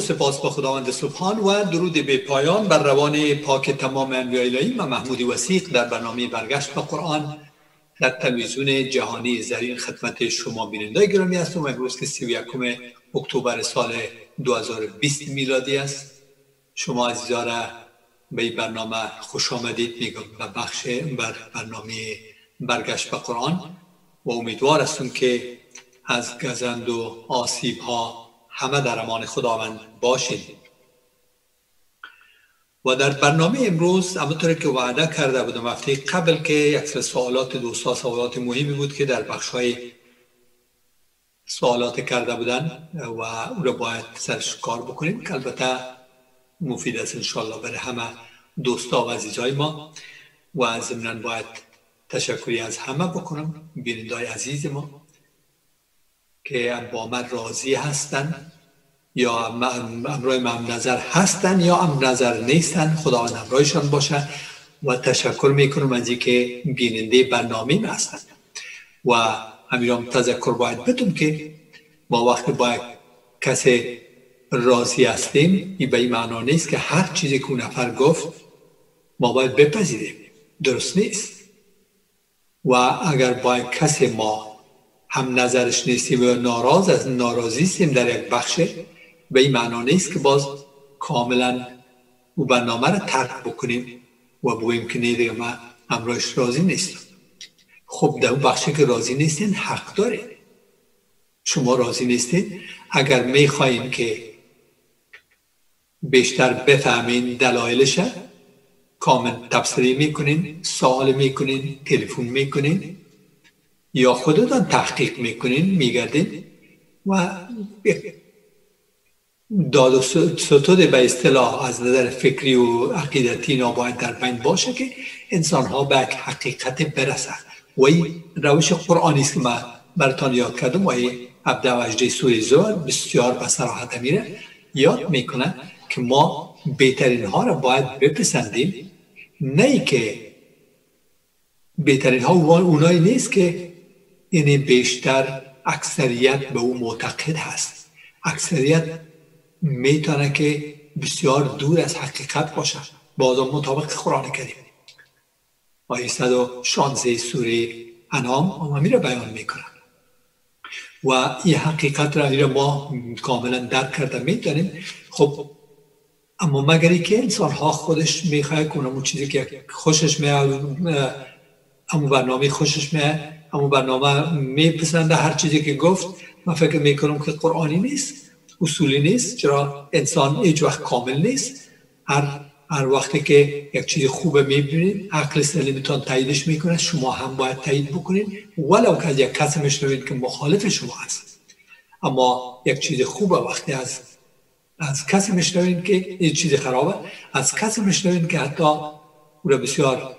دو سپاس با خداوند سبحان و درود به پایان بر روان پاک تمام انبیاء الهی و محمود وسیق در برنامه برگشت به قرآن در تلویزیون جهانی زرین خدمت شما بیننده گرامی هستم امروز که 31 اکتبر سال 2020 میلادی است. شما عزیزا را به برنامه خوش آمدید. میگم به بخش بر برنامه برگشت به قرآن و امیدوار هستم که از گزند و آسیب ها همه در امان خداوند باشید و در برنامه امروز همونطور که وعده کرده بودم هفته قبل که یک سوالات دوستا سوالات مهمی بود که در بخش های سوالات کرده بودن و او را باید سرش کار بکنیم که البته مفید است انشاءالله برای همه دوستا و عزیزای ما. و ضمنا باید تشکری از همه بکنم. بینندای عزیز ما. که با من راضی هستن یا امرای من نظر هستن یا هم نظر نیستن خدا امرایشان باشه و تشکر می‌کنم از که بیننده برنامه هستن. و همیرام تذکر باید بدون که ما وقت باید کسی راضی هستیم این به این معنا نیست که هر چیزی که اون نفر گفت ما باید بپذیریم. درست نیست. و اگر باید کسی ما هم نظرش نیستیم و ناراض از ناراضی هستیم در یک بخش به این معنا نیست که باز کاملا او برنامه را ترک بکنیم و بگوییم که نه دیگه همراهش راضی نیستم خب در اون بخشی که راضی نیستین حق داره. شما راضی نیستین؟ اگر می‌خواهیم که بیشتر بفهمین دلایلش کامل تبصری می‌کنین سوال می‌کنین تلفن می‌کنین یا خودتان تحقیق می‌کنین میگردین و داد و ستود به اصطلاح از نظر فکری و عقیدتی باید در بین باشه که انسان ها به حقیقت برسن. و این روش قرآنی است که من براتان یاد کردم. و این عبده وجده سوری زور بسیار به میره یاد می‌کنه که ما بهترین ها را باید بپسندیم. نه که بهترین ها اونایی نیست که یعنی بیشتر اکثریت به او معتقد هست. اکثریت می‌تونه که بسیار دور از حقیقت باشه با مطابق قرآن کریم. آیه 116 سوره انام همین را بیان می‌کنن و این حقیقت را ما کاملا درک کرده می‌دانیم خب اما مگری که انسان ها خودش می‌خواه کنه اون چیزی که خوشش میاد اما برنامه خوشش میاد اما برنامه میپسنده هر چیزی که گفت. من فکر می‌کنم که قرآنی نیست اصولی نیست چرا انسان هیچ وقت کامل نیست. هر هر وقتی که یک چیز خوبه می‌بینید عقل سلیمتان تاییدش می‌کنه. شما هم باید تایید بکنید. ولو که از یک کسی میشنوید که مخالف شما هست. اما یک چیز خوبه وقتی از از کسی میشنوید که این چیز خرابه. از کسی میشنوید که حتی او را بسیار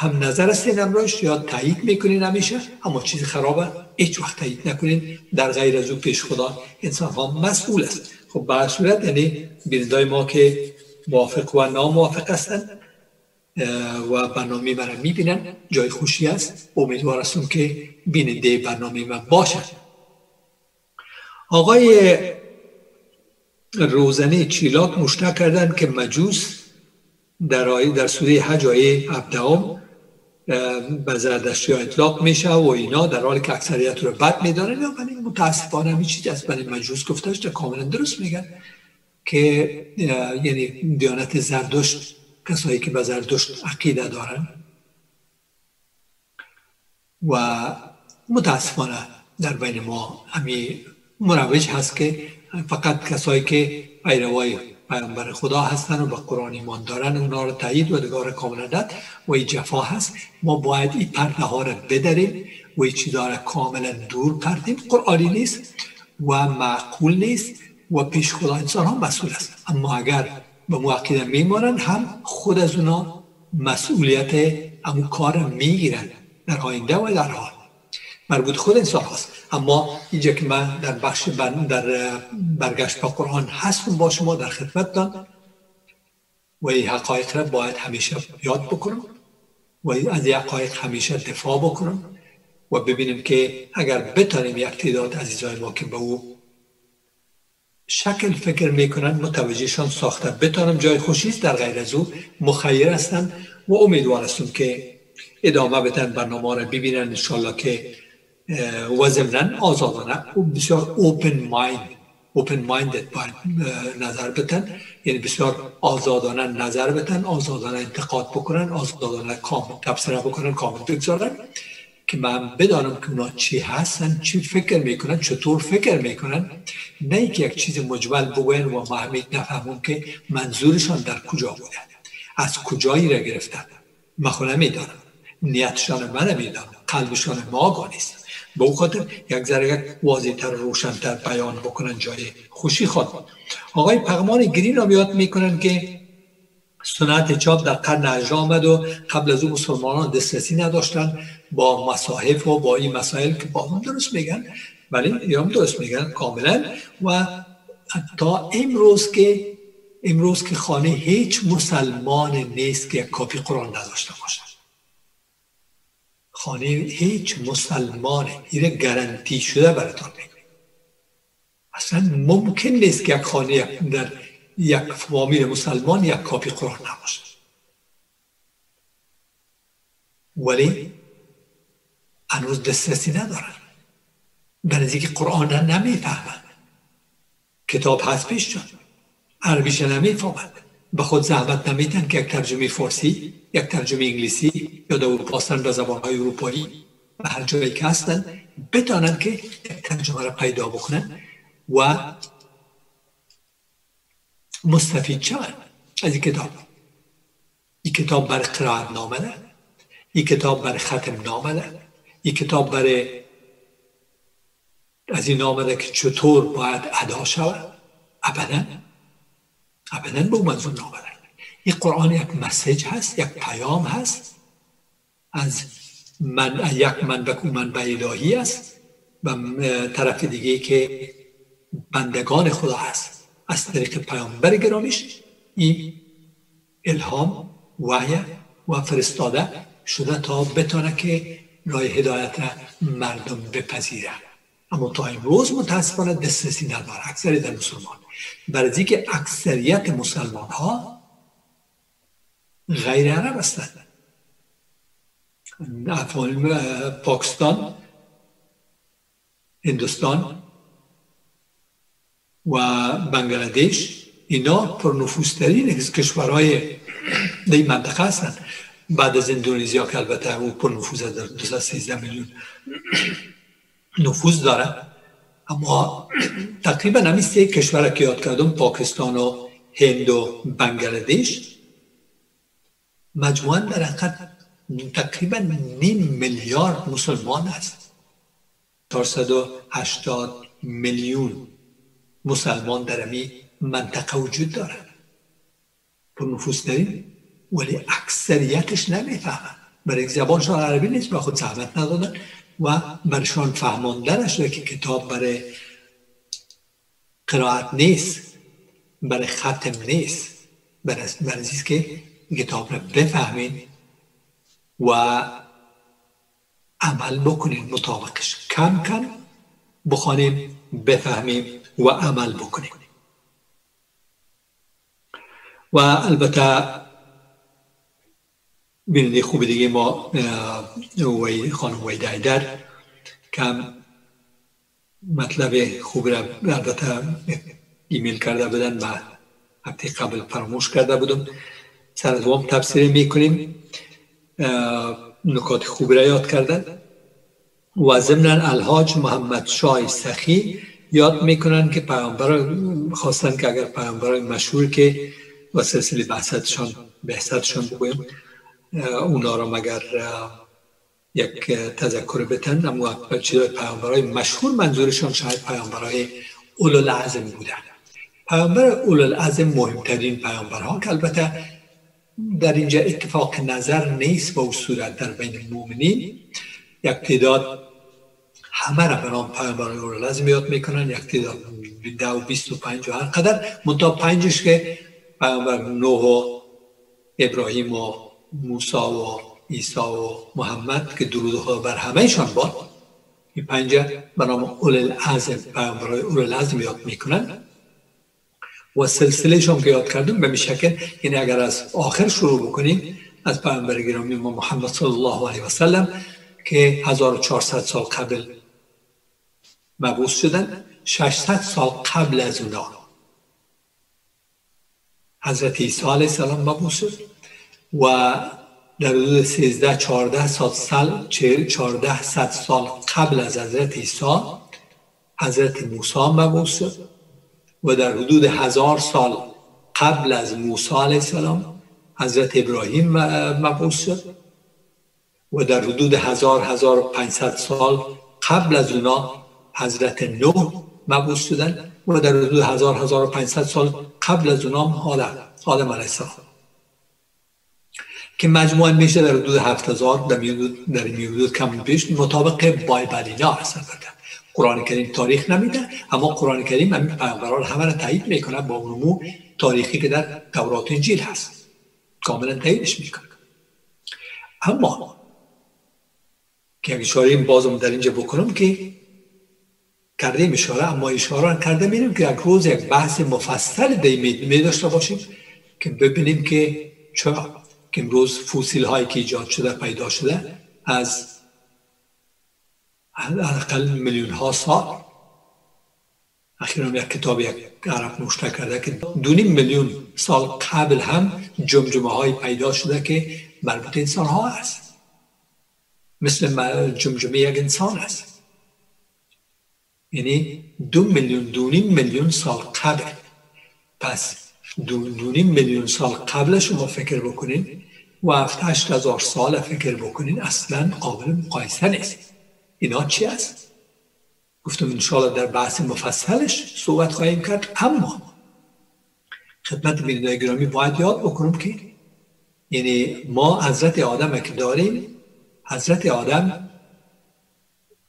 هم نظر هستین امروش یا تایید می‌کنین همیشه اما چیز خرابه هیچ وقت تایید نکنین. در غیر از او پیش خدا انسان ها مسئول است. خب به صورت یعنی بینندای ما که موافق و ناموافق هستند و برنامه مرا می‌بینن جای خوشی است. امیدوار هستم که بیننده برنامه من باشد آقای روزنه چیلاک مشتق کردن که مجوس در آیه در سوره حج آیه به زردشتی ها اطلاق میشه و اینا در حالی که اکثریت رو بد میدارن یا من متاسفانه همین چیز از برای مجوز گفتش کاملا درست میگن که یعنی دیانت زردشت کسایی که به زردشت عقیده دارن و متاسفانه در بین ما همی مروج هست که فقط کسایی که پیروای پیامبر خدا هستن و به قرآن ایمان دارن اونا رو تایید و دگار کاملا و این جفا هست. ما باید این پرده ها رو بداریم و این چیزا رو کاملا دور کردیم. قرآنی نیست و معقول نیست و پیش خدا انسان ها مسئول است. اما اگر به موقعیت میمانن هم خود از اونا مسئولیت امو کار می‌گیرن در آینده و در حال. مربوط خود انسان هست اما اینجا که من در بخش در برگشت به قرآن هستم با شما در خدمت دان و این حقایق را باید همیشه یاد بکنم. و از این حقایق همیشه دفاع بکنم. و ببینیم که اگر بتانیم یک تعداد عزیزای ما که به او شکل فکر می‌کنن متوجهشان ساخته بتانم. جای خوشی در غیر از او مخیر هستن و امیدوار هستم که ادامه بدن برنامه را ببینن. انشالله که و آزادانه و بسیار اوپن مایند اوپن مایندد باید نظر بدن یعنی بسیار آزادانه نظر بدن آزادانه انتقاد بکنن آزادانه کامل تبصره بکنن کامل بگذارن که من بدانم که اونا چی هستن چی فکر می‌کنن چطور فکر می‌کنن نه که یک چیز مجمل بگوین و ما نفهمون که منظورشان در کجا بوده از کجایی را گرفتن من خونه می‌دانم نیتشان من می‌دانم قلبشان ما نیست به او خاطر یک ذره یک واضحتر و روشنتر بیان بکنن جای خوشی خود. آقای پغمان گرین را یاد می‌کنن که سنت چاپ در قرن اجرا آمد و قبل از او مسلمانان دسترسی نداشتن با مصاحف و با این مسائل که با هم درست میگن ولی هم درست میگن کاملا. و تا امروز که امروز که خانه هیچ مسلمان نیست که یک کاپی قرآن نداشته باشه خانه هیچ مسلمان این گارانتی شده براتون میگه اصلا ممکن نیست که یک خانه در یک فامیل مسلمان یک کاپی قرآن نباشه. ولی هنوز دسترسی ندارن. برای اینکه قرآن را نمی‌فهمند. کتاب هست پیششون عربیش نمی‌فهمند. به خود زحمت نمیدن که یک ترجمه فارسی یک ترجمه انگلیسی یا در اروپا هستن به زبان های اروپایی و هر جایی که هستن بتانن که یک ترجمه را پیدا بکنن و مستفید شوند. از این کتاب. این کتاب برای قرائت نامده این کتاب برای ختم نامده این کتاب برای از این آمده که چطور باید ادا شود. ابدا ابدا به منظور نامده این قرآن یک مسیج هست یک پیام هست. از من یک منبع منبع الهی است و طرف دیگه که بندگان خدا هست. از طریق پیامبر گرامیش این الهام وحی و فرستاده شده تا بتانه که راه هدایت را مردم بپذیره اما تا امروز متاسفانه دسترسی نداره اکثریت مسلمان برای که اکثریت مسلمان ها غیر عرب هستند پاکستان هندوستان و بنگلادش اینا پر نفوذترین کشورهای در این منطقه هستند بعد از اندونزیا که البته او پر نفوذ در 213 میلیون نفوذ داره. اما تقریبا همین سه کشور که یاد کردم پاکستان و هند و بنگلادش مجموعا در حقیقت تقریبا نیم میلیارد مسلمان است 480 میلیون مسلمان در امی منطقه وجود دارد پر نفوذ داریم ولی اکثریتش نمی‌فهمن. برای زبانشان عربی نیست به خود زحمت ندادن و برشان فهماندن شده که کتاب برای قرائت نیست برای ختم نیست. برای که کتاب را بفهمین و عمل بکنین مطابقش کم کم بخوانیم بفهمیم و عمل بکنیم و البته بیننده خوب دیگه ما خانم ویدایدر کم مطلب خوب را البته ایمیل کرده بودن و هفته قبل فراموش کرده بودم. سر از وام تفسیر می‌کنیم. نکات خوب را یاد کردن. و ضمن الحاج محمد شای سخی یاد می‌کنن که پیامبر خواستن که اگر پیامبر مشهور که و سلسله بحثتشان بحثتشان بگویم اونا را مگر یک تذکر بتن اما چیزای پیامبرای مشهور منظورشان شاید پیامبرای اولو العزم بودن. پیامبر اولو العزم مهمترین پیامبرها که البته در اینجا اتفاق نظر نیست با صورت در بین مؤمنین یک تعداد همه را پیامبر اولو یاد می‌کنن یک تعداد ده و بیست و پنج و هر قدر منتها پنجش که پیامبر نوح و ابراهیم و موسی و عیسی و محمد که درود بر همهشان باد. این پنجه به نام اول العزم پیامبرای اول العزم یاد می‌کنن. و سلسله هم که یاد کردم به شکل یعنی اگر از آخر شروع بکنیم از پیامبر گرامی ما محمد صلی الله علیه و سلم که 1400 سال قبل مبعوث شدن 600 سال قبل از اونا. حضرت عیسی علیه السلام مبعوث شد. و در حدود 13 14 سال 14 سال قبل از حضرت عیسی حضرت موسی مبعوث و در حدود هزار سال قبل از موسی علیه السلام حضرت ابراهیم مبعوث و در حدود هزار هزار پنجصد سال قبل از اونا حضرت نوح مبعوث شدن و در حدود هزار هزار پنجصد سال قبل از اونا آدم آدم علیه السلام. که مجموعا میشه در حدود هفت هزار در میودود کم پیش مطابق بایبلینا هست قرآن کریم تاریخ نمیده اما قرآن کریم همین پیامبران همه را تایید می‌کنه با نمو تاریخی که در تورات انجیل هست. کاملا تاییدش می‌کنه. اما که اشاره بازم در اینجا بکنم که کرده اشاره اما اشاره کرده میریم که یک روز یک بحث مفصل دی می داشته باشیم که ببینیم که چرا که امروز فوسیل هایی که ایجاد شده پیدا شده از اقل میلیون ها سال. اخیرا یک کتاب یک عرب نوشته کرده که دونیم میلیون سال قبل هم جمجمه های پیدا شده که مربوط انسان ها است. مثل جمجمه یک انسان است. یعنی دو میلیون دونیم میلیون سال قبل. پس دونیم میلیون سال قبل شما فکر بکنین و هفت هشت هزار سال فکر بکنین اصلا قابل مقایسه نیست اینا چی است؟ گفتم انشاءالله در بحث مفصلش صحبت خواهیم کرد اما خدمت بیننده گرامی باید یاد بکنم که یعنی ما حضرت آدم که داریم حضرت آدم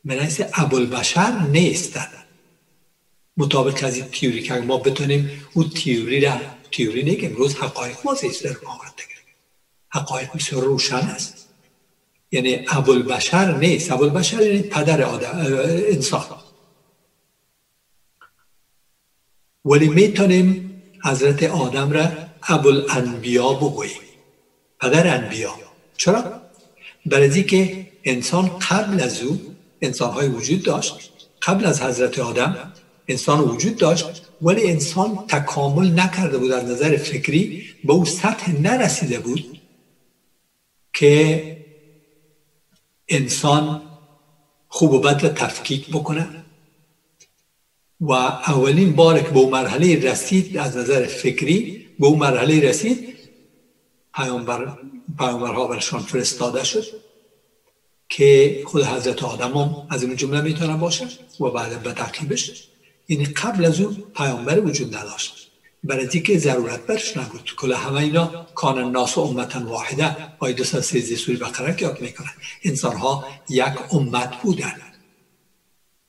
منیس ابوالبشر نیستن مطابق از این تیوری که ما بتونیم اون تیوری را تیوری که امروز حقایق ما زیست در مقابلت حقایق بسیار روشن است. یعنی ابوالبشر نیست. ابوالبشر یعنی پدر آدم انسان. ولی می‌تونیم حضرت آدم را ابوالانبیا بگوییم. پدر انبیا. چرا؟ برای که انسان قبل از او انسان های وجود داشت. قبل از حضرت آدم انسان وجود داشت. ولی انسان تکامل نکرده بود از نظر فکری به او سطح نرسیده بود که انسان خوب و بد تفکیک بکنه. و اولین بار که به اون مرحله رسید از نظر فکری به اون مرحله رسید پیامبر پیامبرها برشان فرستاده شد که خود حضرت آدم هم از این جمله می‌تونه باشه و بعد به تعقیبش یعنی قبل از اون پیامبر وجود نداشت. برای که ضرورت برش نبود. کل همه اینا کان الناس امتا واحده آیه 213 سوری بقره که یاد می‌کنن. انسان ها یک امت بودن.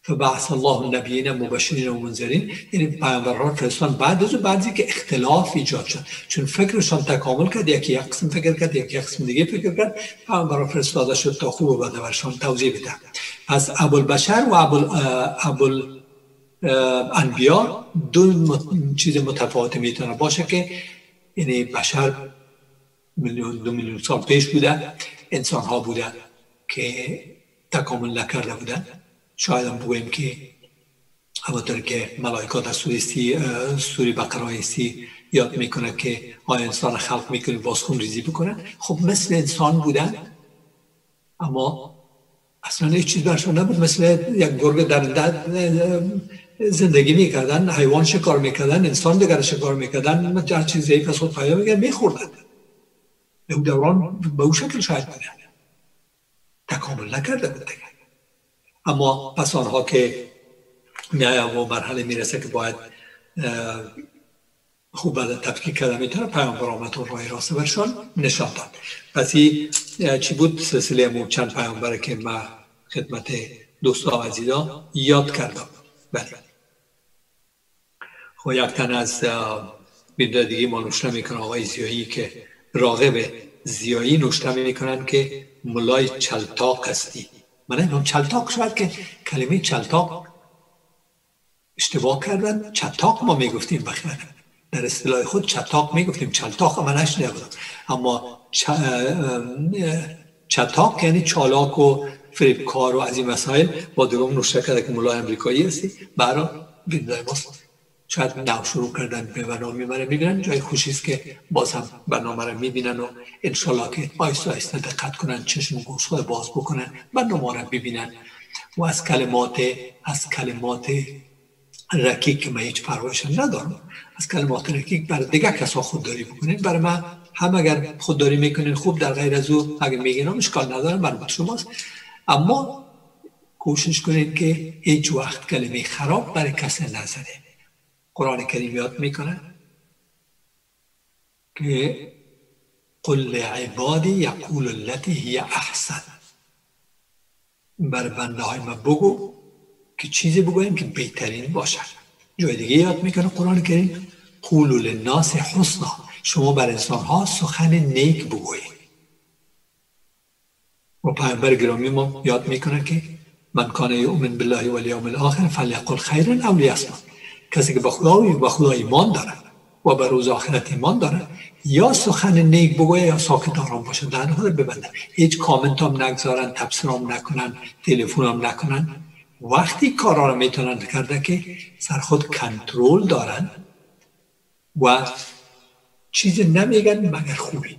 فبعث الله النبیین مبشرین و منذرین. یعنی پیامبران فرستان بعد از بعضی که اختلاف ایجاد شد. چون فکرشان تکامل کرد. یکی یک قسم فکر کرد یکی یک قسم دیگه فکر کرد. پیامبران فرستاده شد تا خوب و بده توضیح بده از ابوالبشر و ابو انبیا دو چیز متفاوت می‌تونه باشه که یعنی بشر میلیون دو میلیون سال پیش بوده انسان ها بودن که تکامل نکرده بودن شاید هم بگویم که همانطور که ملائکات در سوری سی سوری بقره سی یاد می‌کنه که آیا انسان خلق می‌کنه باز خون ریزی بکنه. خب مثل انسان بودن اما اصلا هیچ چیز برشان نبود. مثل یک گرگ در زندگی می‌کردن حیوان شکار می‌کردن انسان دیگر شکار می‌کردن هر چیز ضعیف از خود پیدا می‌کرد میخوردن. به اون دوران به اون شکل شاید بودن تکامل نکرده بود اما پس آنها که میایم و مرحله می‌رسه که باید خوب بعد تفکیک کرده می‌تونه پیامبر آمد و راه راست برشان نشان داد. پس چی بود؟ سلسله مو چند پیامبره که ما خدمت دوستا و عزیزا یاد کردم. بله. یک تن از بیده دیگه ما نوشته می‌کنه آقای زیایی که راغب زیایی نوشته می‌کنن که ملای چلتاق هستی. من هم چلتاق شاید که کلمه چلتاق اشتباه کردن. چلتاق ما می‌گفتیم بخیرن در اصطلاح خود چتاق می‌گفتیم. چلتاق من نشنیده بودم اما چتاق یعنی چالاک و فریبکار و از این مسائل با درام نوشته کرده که مولای امریکایی هستی. برای بیندای ماست. شاید نو شروع کردن به برنامه می‌بره. می‌بینن جای خوشی است که باز هم برنامه رو می‌بینن و انشالله که آیسته آیسته دقت کنن چشم و گوش باز بکنن برنامه رو ببینن و از کلمات از کلمات رکیک که من هیچ پروایش ندارم از کلمات رکیک برای دیگه کسا خودداری بکنین. برای من هم اگر خودداری می‌کنین خوب در غیر از او اگر میگین اشکال ندارم برای شماست. اما کوشش کنید که هیچ وقت کلمه خراب برای کسی نزنه قرآن کریم یاد می‌کنه که قل عبادی یقول التي هی احسن. بر بنده های من بگو که چیزی بگویم که بهترین باشد جای دیگه یاد می‌کنه قرآن کریم قولوا للناس حسنا. شما بر انسان ها سخن نیک بگویید. و پیامبر گرامی ما یاد می‌کنه که من کان یؤمن بالله و الیوم الاخر فلیقل خیرا او لیصمت. کسی که به خدا و به ایمان داره و به روز آخرت ایمان داره یا سخن نیک بگویه یا ساکت آرام باشه. در خود ببنده هیچ کامنت هم نگذارن تبصرام نکنن تلفن هم نکنن. وقتی کارا رو می‌تونن کرده که سر خود کنترل دارن و چیزی نمیگن مگر خوبی.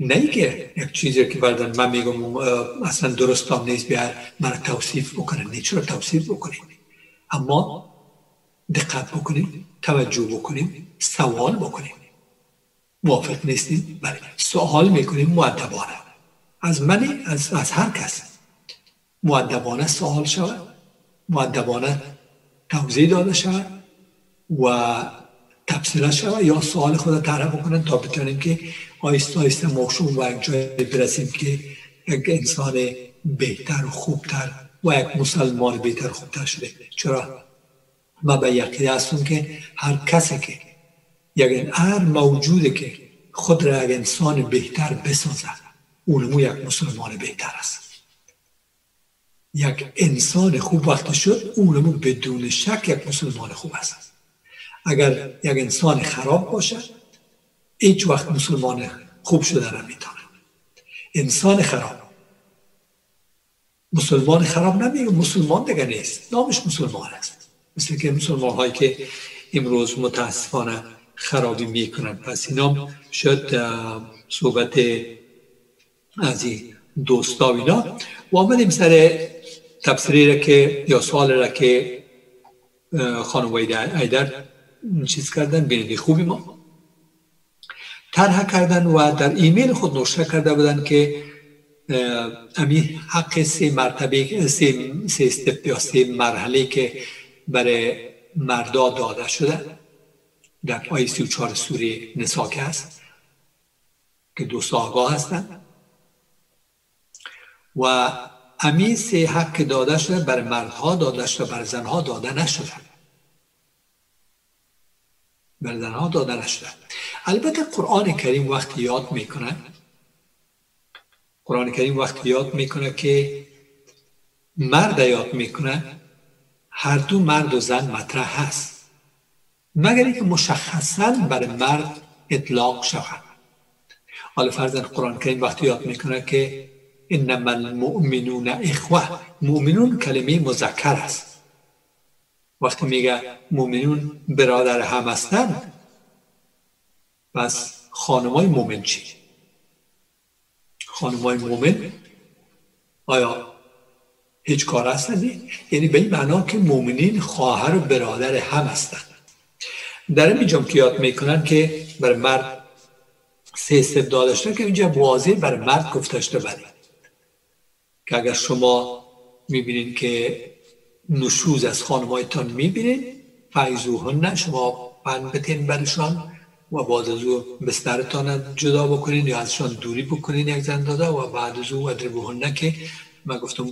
نه که یک چیزی که بردن من میگم اصلا درست هم نیست بیار من توصیف بکنن نه چرا توصیف بکنیم اما دقت بکنیم توجه بکنیم سوال بکنیم. موافق نیستیم؟ بله. سوال می‌کنیم معدبانه از منی؟ از, از هر کس. معدبانه سوال شود معدبانه توضیح داده شود و تفسیره شود یا سوال خود طرح بکنن تا بتونیم که آیسته آیسته مخشون و یک جای برسیم که یک انسان بهتر و خوبتر و یک مسلمان بهتر خوبتر شده. چرا؟ ما به یقین هستم که هر کسی که یک هر موجوده که خود را یک انسان بهتر بسازد اونمو یک مسلمان بهتر است. یک انسان خوب وقت شد اونمو بدون شک یک مسلمان خوب است. اگر یک انسان خراب باشد هیچ وقت مسلمان خوب شده نمی‌تونه انسان خراب. مسلمان خراب نمیگه مسلمان دیگه نیست. نامش مسلمان است. مثل که مسلمان هایی که امروز متاسفانه خرابی می‌کنن. پس اینا شد صحبت از این دوستا و اینا. و آمدیم سر تفسیری را که یا سوال را که خانم ایدر چیز کردن بیننده خوبی ما. طرح کردن و در ایمیل خود نوشته کرده بودن که امی حق سه مرتبه سه, سه سه مرحله که برای مردا داده شده. در آیه 34 سوره نسا که هست که دو آگاه هستند. و امی سه حق که داده شده بر مردها داده شده بر زنها داده نشده. بر زنها داده نشده. البته قرآن کریم وقتی یاد می‌کنه قرآن کریم وقتی یاد می‌کنه که مرد یاد می‌کنه هر دو مرد و زن مطرح هست. مگر اینکه مشخصا برای مرد اطلاق شود. حالا فرزن قرآن کریم وقتی یاد می‌کنه که انما المؤمنون اخوه مؤمنون کلمه مذکر است. وقتی میگه مؤمنون برادر هم هستند پس خانمای مؤمن چی؟ خانمای مؤمن آیا هیچ کار هستن یعنی به این معنا که مؤمنین خواهر و برادر هم هستند. در اینجا که یاد می‌کنن که برای مرد سه استبداد داشتن که اینجا واضح برای مرد گفته شده بله که اگر شما می‌بینید که نشوز از خانمایتان می‌بینید فیزوهن شما پن بتین برشان و بعد از او بسترتان جدا بکنین یا ازشان دوری بکنین یک زن داده و بعد از او ادربوهن که من گفتم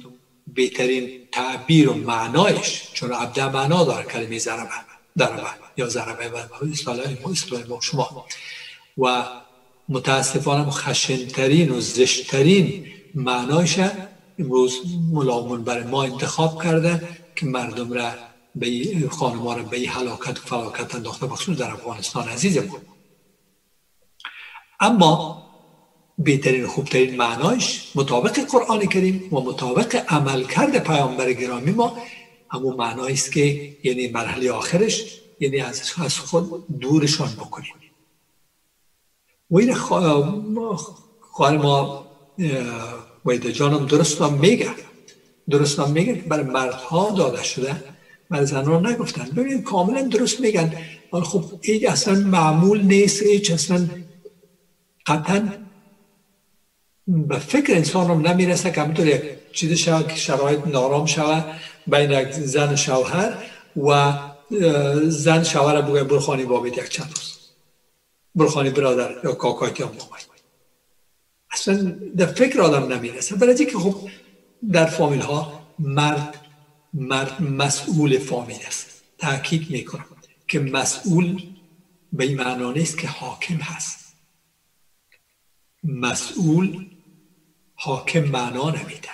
بهترین تعبیر و معنایش چون عبده معنا داره کلمه ضربه ضربه یا ضربه و اصطلاح ما شما. و متاسفانه خشنترین و زشترین معنایش امروز ملامون برای ما انتخاب کرده که مردم را به خانم را به حلاکت و فلاکت انداخته بخصوص در افغانستان عزیزمون. اما بهترین خوبترین معنایش مطابق قرآن کریم و مطابق عملکرد پیامبر گرامی ما. همون معنایی است که یعنی مرحله آخرش یعنی از خود دورشان بکنیم. و این خواهر ما ویده جانم درست هم میگه. درست هم میگه که برای مردها داده شده. برای زنان نگفتن. ببینید کاملا درست میگن. خب این اصلا معمول نیست. هیچ اصلا قطعا به فکر انسان هم نمی‌رسه که همینطور یک چیز شود که شرایط نارام شود بین زن شوهر و زن شوهر بگه برو خانی بابید یک چند روز. برو خانی برادر یا کاکایت یا مامای اصلا در فکر آدم نمی‌رسه. برای که خب در فامیل ها مرد مرد مسئول فامیل است. تاکید می‌کنم که مسئول به این معنا نیست که حاکم هست. مسئول حاکم معنا نمیده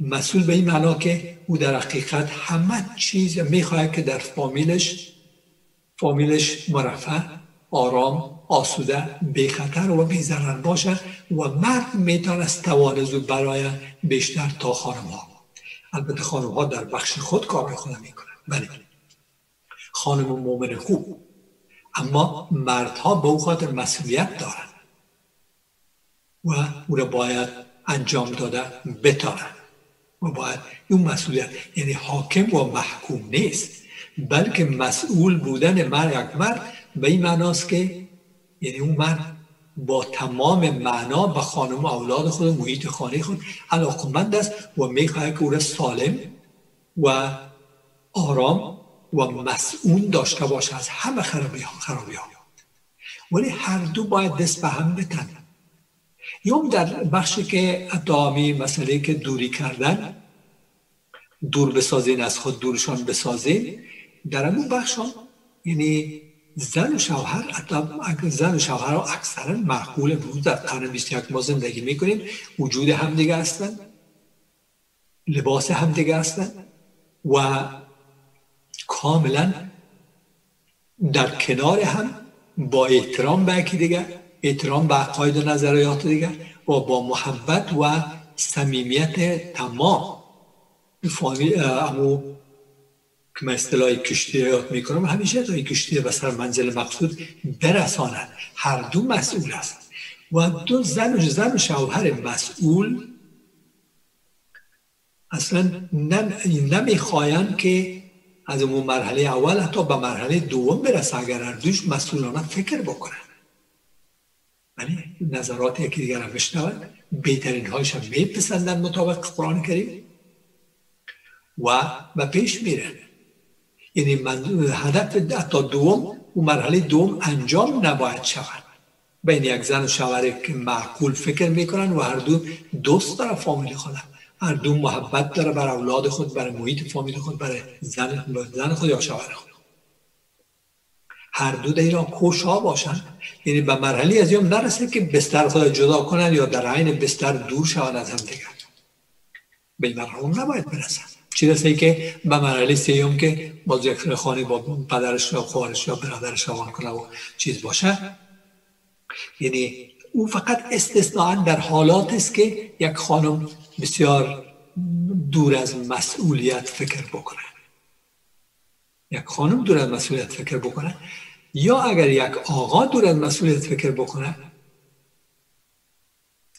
مسئول به این معنا که او در حقیقت همه چیز می‌خواهد که در فامیلش فامیلش مرفع آرام آسوده خطر و بیزرر باشه و مرد می‌تونست توانزو برای بیشتر تا خانم ها البته خانم ها در بخش خود کار خود می‌کنن. بله. خانم مومن خوب. اما مردها به او خاطر مسئولیت دارن. و او را باید انجام داده بتانن و باید اون مسئولیت یعنی حاکم و محکوم نیست بلکه مسئول بودن مرد یک مرد به این معناست که یعنی اون مرد با تمام معنا به خانم و اولاد خود و محیط خانه خود علاقمند است و می‌خواهد که او را سالم و آرام و مسئول داشته باشه از همه خرابی ها, خرابی ها. ولی هر دو باید دست به هم بتن یا در بخشی که ادامی مسئله که دوری کردن دور بسازین از خود دورشان بسازین در اون بخش یعنی زن و شوهر زن و شوهر ها اکثرا معقول بود در قرن 21 ما زندگی می‌کنیم. وجود همدیگه هستن. لباس همدیگه هستن. و کاملا در کنار هم با احترام به یکی دیگر احترام به عقاید و نظریات دیگر و با محبت و صمیمیت تمام. امو که من اصطلاح کشتی یاد می‌کنم همیشه تا کشتی به سر منزل مقصود برسانند هر دو مسئول هستند و دو زن و زن شوهر مسئول اصلا نمی‌خواین که از اون مرحله اول حتی به مرحله دوم برسه اگر هر دوش مسئولانه فکر بکنن ولی نظرات یکی دیگر هم بشنون بهترین هایش هم میپسندن مطابق قرآن کریم. و به پیش میرن یعنی من هدف حتی دوم و مرحله دوم انجام نباید شود. بین یک زن و شوهر که معقول فکر می‌کنن و هر دو دوست داره فامیل خودم هر دو محبت داره بر اولاد خود برای محیط فامیل خود برای زن, زن خود یا شوهر خود. هر دو در ایران خوشها باشن. یعنی به مرحله از یوم نرسه که بستر خود جدا کنن یا در عین بستر دور شوند از هم دیگر. به این مرحله نباید برسن. چی رسه که به مرحله سیوم که باز یک خانه با پدرش یا خواهرش یا برادرش روان کنه و چیز باشه. یعنی او فقط استثناء در حالات است که یک خانم بسیار دور از مسئولیت فکر بکنه. یک خانم دور از مسئولیت فکر بکنه یا اگر یک آقا دور از مسئولیت فکر بکنه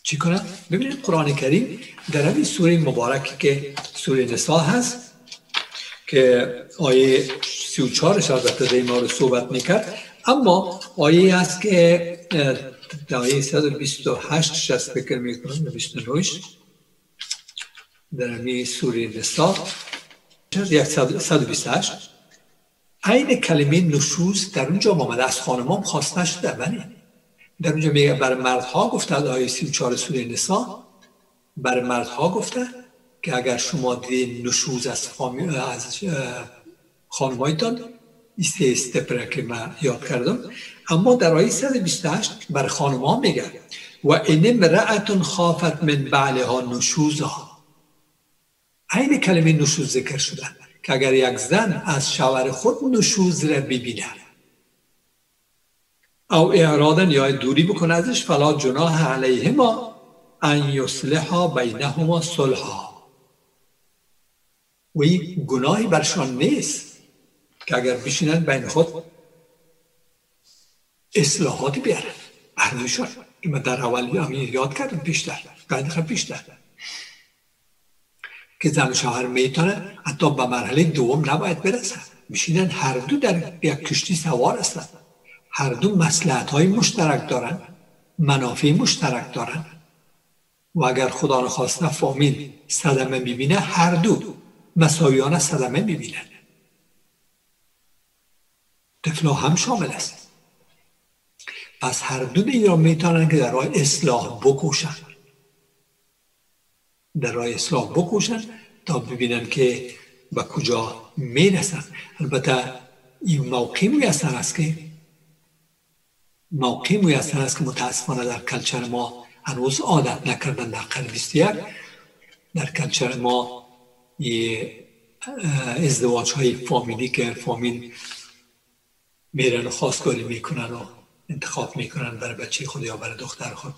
چی کنه؟ ببینید قرآن کریم در همین سوره مبارک که سوره نسا هست که آیه 34 البته ما رو صحبت می‌کرد اما آیه هست که در آیه 128 شست فکر می‌کنم 29 در همین سوره نسا 128 عین کلمه نشوز در اونجا آمده از خانمان خواست نشده ولی در اونجا میگه برای مردها گفته از آیه 34 سوره نسا برای مردها گفته که اگر شما دی نشوز از, از خانمایتان سه استپره که من یاد کردم. اما در آیه 128 برای خانم ها میگه و این امرأت خافت من بعلها نشوزها عین کلمه نشوز ذکر شدن که اگر یک زن از شوهر خود نشوز را ببیند. او اعرادن یا دوری بکنه ازش فلا جناح علیه ما ان یصلحا بینهما صلحا. و این گناهی برشان نیست که اگر بشینن بین خود اصلاحاتی بیارن اردوشان این در اول هم یاد کردم بیشتر بعد بیشتر. که زن و شوهر می‌تونه حتی به مرحله دوم نباید برسن میشینن هر دو در یک کشتی سوار هستن. هر دو مسلحت های مشترک دارن منافع مشترک دارن. و اگر خدا نخواسته فامیل صدمه می‌بینه هر دو مساویانه صدمه می‌بینن. طفلا هم شامل است. پس هر دو را می‌تونن که در راه اصلاح بکوشن در راه اصلاح بکوشن تا ببینن که به کجا می‌رسن. البته این موقع میسر است که موقع میسر است که متاسفانه در کلچر ما هنوز عادت نکردن در قرن 21 در کلچر ما ازدواج های فامیلی که فامیل میرن و خواستگاری می‌کنن و انتخاب می‌کنن برای بچه خود یا برای دختر خود.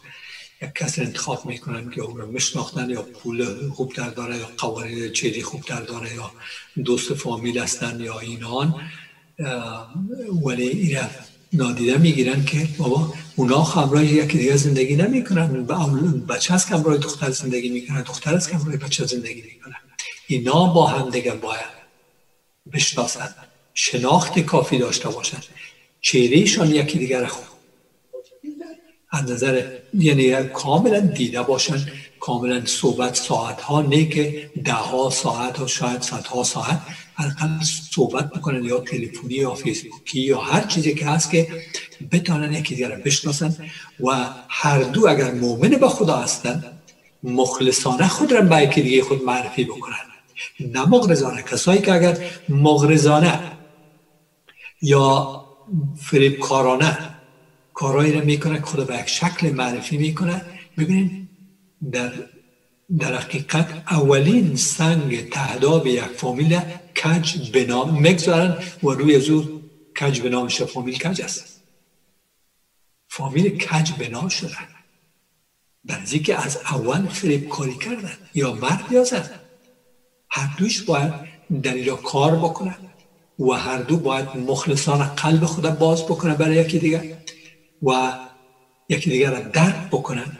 یک کس انتخاب می‌کنن که او رو میشناختن یا پول خوب در داره یا قوانین چیری خوب در داره یا دوست فامیل هستن یا اینان ولی ایره نادیده می‌گیرن که بابا اونا همراه یکی دیگه زندگی نمی‌کنن بچه که همراه دختر زندگی می‌کنن دختر که همراه بچه زندگی می‌کنن. اینا با هم دیگه باید بشناسن شناخت کافی داشته باشن. چهرهشان یکی دیگر خوب از نظر یعنی کاملا دیده باشن کاملا صحبت ساعت ها نه که ده ها ساعت ها شاید صد ها ساعت حداقل صحبت بکنن یا تلفنی یا فیسبوکی یا هر چیزی که هست که بتانن یکی دیگر بشناسن و هر دو اگر مؤمن به خدا هستن مخلصانه خود را به یکی دیگه خود معرفی بکنن. نه مغرزانه کسایی که اگر مغرزانه یا فریب کارانه کارهایی رو می‌کنه که خدا به یک شکل معرفی می‌کنه. ببینید در در حقیقت اولین سنگ تهداب یک فامیل کج بنام مگذارن و روی زور کج بنام شد فامیل کج است. فامیل کج بنا شدن. در که از اول فریب کاری کردن یا مرد یا زن. هر دوش باید در اینجا کار بکنن و هر دو باید مخلصان قلب خود باز بکنن برای یکی دیگر. و یکی دیگر را درک بکنن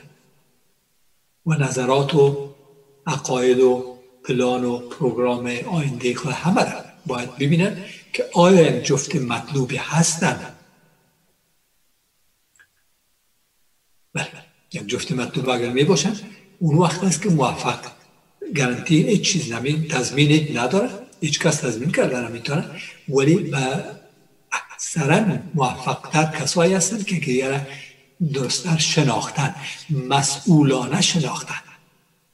و نظرات و عقاید و پلان و پروگرام آینده خود همه را باید ببینن که آیا یک جفت مطلوبی هستن. بله یک جفت مطلوب اگر می باشن اون وقت است که موفق گارانتی هیچ چیز نمی تضمین نداره. هیچ کس تضمین کردن نمی‌تونه. ولی به اکثرا موفقتر کسایی هستند که دیگر درستتر شناختن مسئولانه شناختن.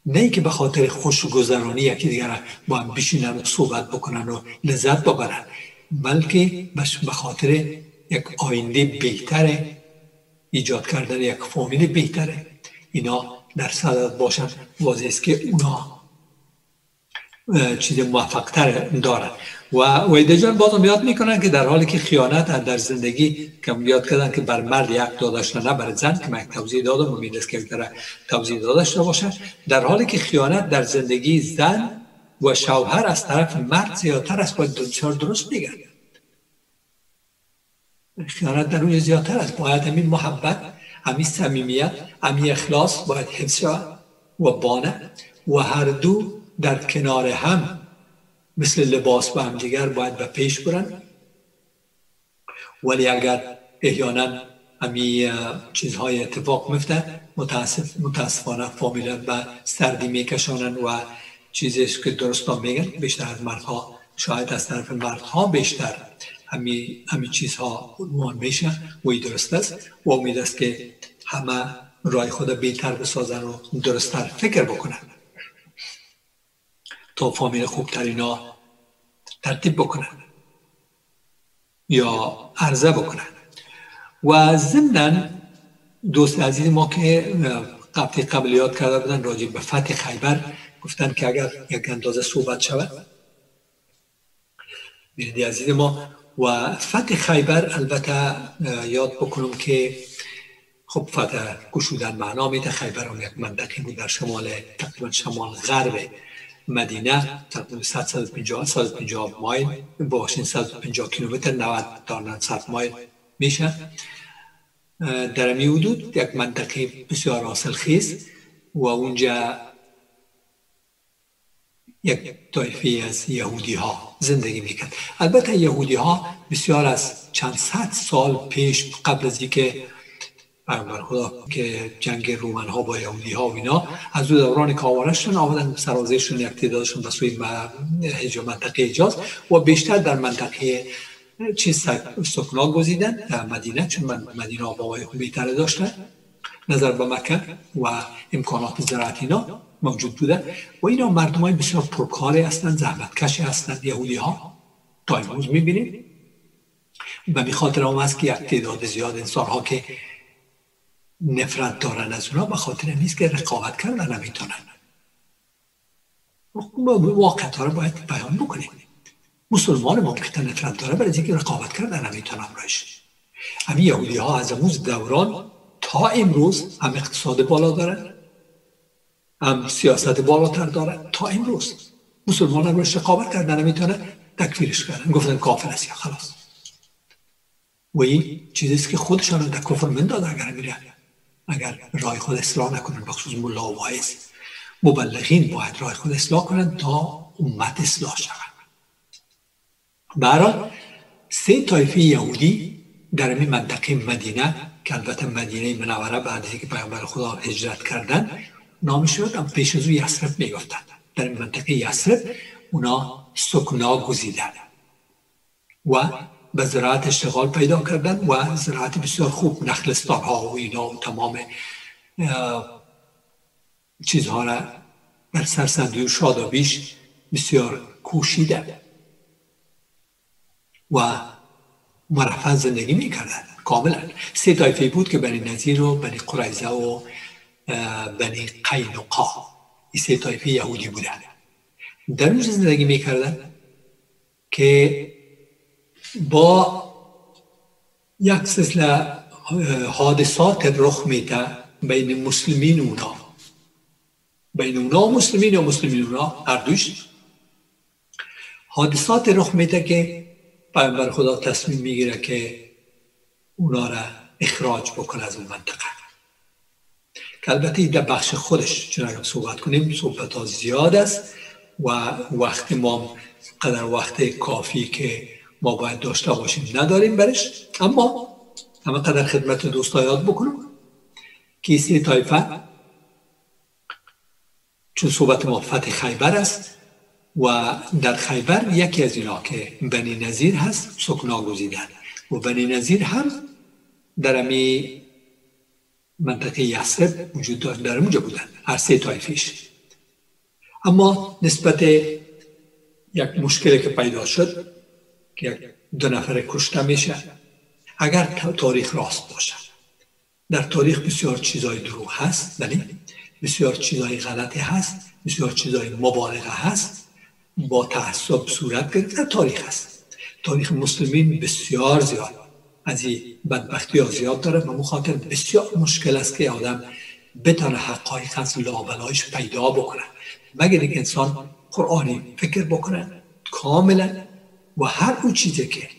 نه که به خاطر خوشگذرانی یکی دیگر با هم بشینن و صحبت بکنن و لذت ببرن بلکه به خاطر یک آینده بهتر ایجاد کردن یک فامیل بهتره. اینا در صدد باشن. واضح است که اونا چیز موفقتر دارن. و ویده جان بازم یاد می‌کنن که در حالی که خیانت در زندگی که یاد کردن که بر مرد یک داداشته نه بر زن که من توضیح دادم و میدست که توضیح داداشته باشه. در حالی که خیانت در زندگی زن و شوهر از طرف مرد زیادتر است باید دچار درست میگن خیانت در روی زیادتر است. باید همین محبت همین صمیمیت همین اخلاص باید حفظ و بانه و هر دو در کنار هم مثل لباس با هم دیگر باید به پیش برن. ولی اگر احیانا همی چیزهای اتفاق میفته متاسف متاسفانه فامیل به سردی میکشانن و چیزی که درست میگن بیشتر از مردها شاید از طرف مردها بیشتر همی, همی چیزها عنوان میشه. و درست است. و امید است که همه رای خود بهتر بسازن و درستتر فکر بکنن. تا فامیل خوبتر اینا ترتیب بکنن یا عرضه بکنن. و ضمنا دوست عزیز ما که قبل قبلیات کرده بودن راجع به فتح خیبر گفتن که اگر یک اندازه صحبت شود بینید عزیز ما. و فتح خیبر البته یاد بکنم که خب فتح گشودن معنا میده. خیبر هم یک منطقه بود در شمال تقریبا شمال غرب مدینه تقریبا 150 150 مایل باشین 150 کیلومتر 90 تا 900 مایل میشه. در می حدود یک منطقه بسیار حاصل خیز و اونجا یک طایفه از یهودی ها زندگی می‌کرد. البته یهودی ها بسیار از چند صد سال پیش قبل از اینکه پیامبر خدا که جنگ رومن ها با یهودی ها و اینا از دو دوران کاوارشون آمدن سرازیشون یک تعدادشون به سوی منطقه اجاز و بیشتر در منطقه چیز سکنا گزیدن در مدینه چون مدینه آبا بهتره داشتن. نظر به مکه و امکانات زراعتی اینا موجود بوده. و اینا مردم های بسیار پرکاری هستند زحمتکش هستند یهودی ها تا امروز می‌بینیم. و به خاطر هم هست که یک تعداد زیاد انسان ها که نفرت دارن از اونا به خاطر نیست که رقابت کردن نمی‌تونن. واقعیت ها رو باید بیان بکنیم. مسلمان ممکن نفرت داره برای اینکه رقابت کردن نمی‌تونن امروز همین یهودی ها از امروز دوران تا امروز هم اقتصاد بالا دارن هم سیاست بالاتر داره تا امروز. مسلمان هم روش رقابت کردن نمی‌تونه تکفیرش کردن. گفتن کافر است یا خلاص. و این چیزیست که خودشان رو در کفر من داده اگر میره اگر رای خود اصلاح نکنن بخصوص ملا و واعظ مبلغین باید رای خود اصلاح کنن تا امت اصلاح شود. برای سه طایفه یهودی در این منطقه مدینه که البته مدینه منوره بعد که پیامبر خدا هجرت کردن نامشون هم پیش از او یسرب می‌گفتن در این منطقه یسرب اونا سکنا گزیدن. و به زراعت اشتغال پیدا کردن و زراعت بسیار خوب نخلستان ها و اینا و تمام چیزها را بر سرسندی و شادابیش بسیار کوشیدن و مرفع زندگی می‌کردن کاملا. سه طایفه بود که بنی نظیر و بنی قریزه و بنی قینقا. این سه طایفه یهودی بودن. در اونجا زندگی می‌کردن که با یک سلسله حادثات رخ میده بین مسلمین اونا. بین اونا و مسلمین و مسلمین اونا؟ هر دوش. حادثات رخ میده که پیامبر خدا تصمیم می‌گیره که اونا را اخراج بکنه از اون منطقه. که البته در بخش خودش چون اگر صحبت کنیم صحبت ها زیاد است و وقت ما قدر وقت کافی که ما باید داشته باشیم. نداریم برش اما همه قدر خدمت دوستا یاد بکنم. که سی تایفه چون صحبت ما فتح خیبر است و در خیبر یکی از اینا که بنی نظیر هست سکنا گزیدن. و بنی نظیر هم در امی منطقه یسرب وجود داشت در اونجا بودن هر سه تایفیش اما نسبت یک مشکلی که پیدا شد که دو نفر کشته میشه اگر تاریخ راست باشه. در تاریخ بسیار چیزای دروغ هست بله بسیار چیزای غلطی هست بسیار چیزای مبالغه هست با تعصب صورت گرفت در تاریخ هست. تاریخ مسلمین بسیار زیاد. از این بدبختی ها زیاد داره و مخاطر بسیار مشکل است که آدم بتانه حقایق از لابلایش پیدا بکنه. مگر اینکه انسان قرآنی فکر بکنه کاملا و هر اون چیزی که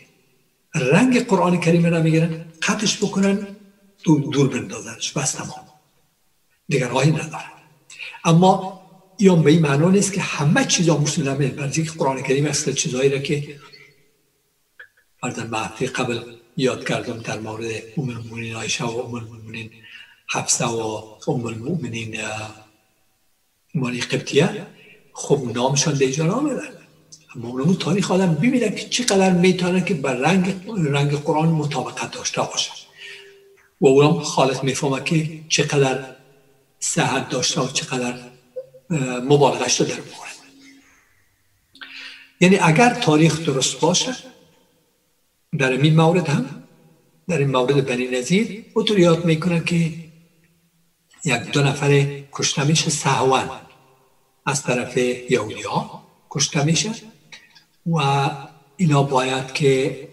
رنگ قرآن کریم را می‌گیرن قطش بکنن دور, بندازنش. بس تمام. دیگر راهی ندارن. اما یا به این معنا نیست که همه چیزا مسلمه برای که قرآن کریم اصل چیزایی را که فرزن مهفی قبل یاد کردم در مورد ام المؤمنین عایشه و ام المؤمنین حفصه و ام المؤمنین مانی قبطیه. خب نامشان دیجا نامدن اما اونمون تاریخ آدم ببینن که چقدر می‌تونن که بر رنگ رنگ قرآن مطابقت داشته باشن و اونم خالق می‌فهمه که چقدر صحت داشته و چقدر مبالغش در مورد یعنی اگر تاریخ درست باشه در این مورد هم در این مورد بنی نظیر اونطور یاد می‌کنن که یک دو نفر کشته میشه سهوان از طرف یهودی ها کشته میشه. و اینا باید که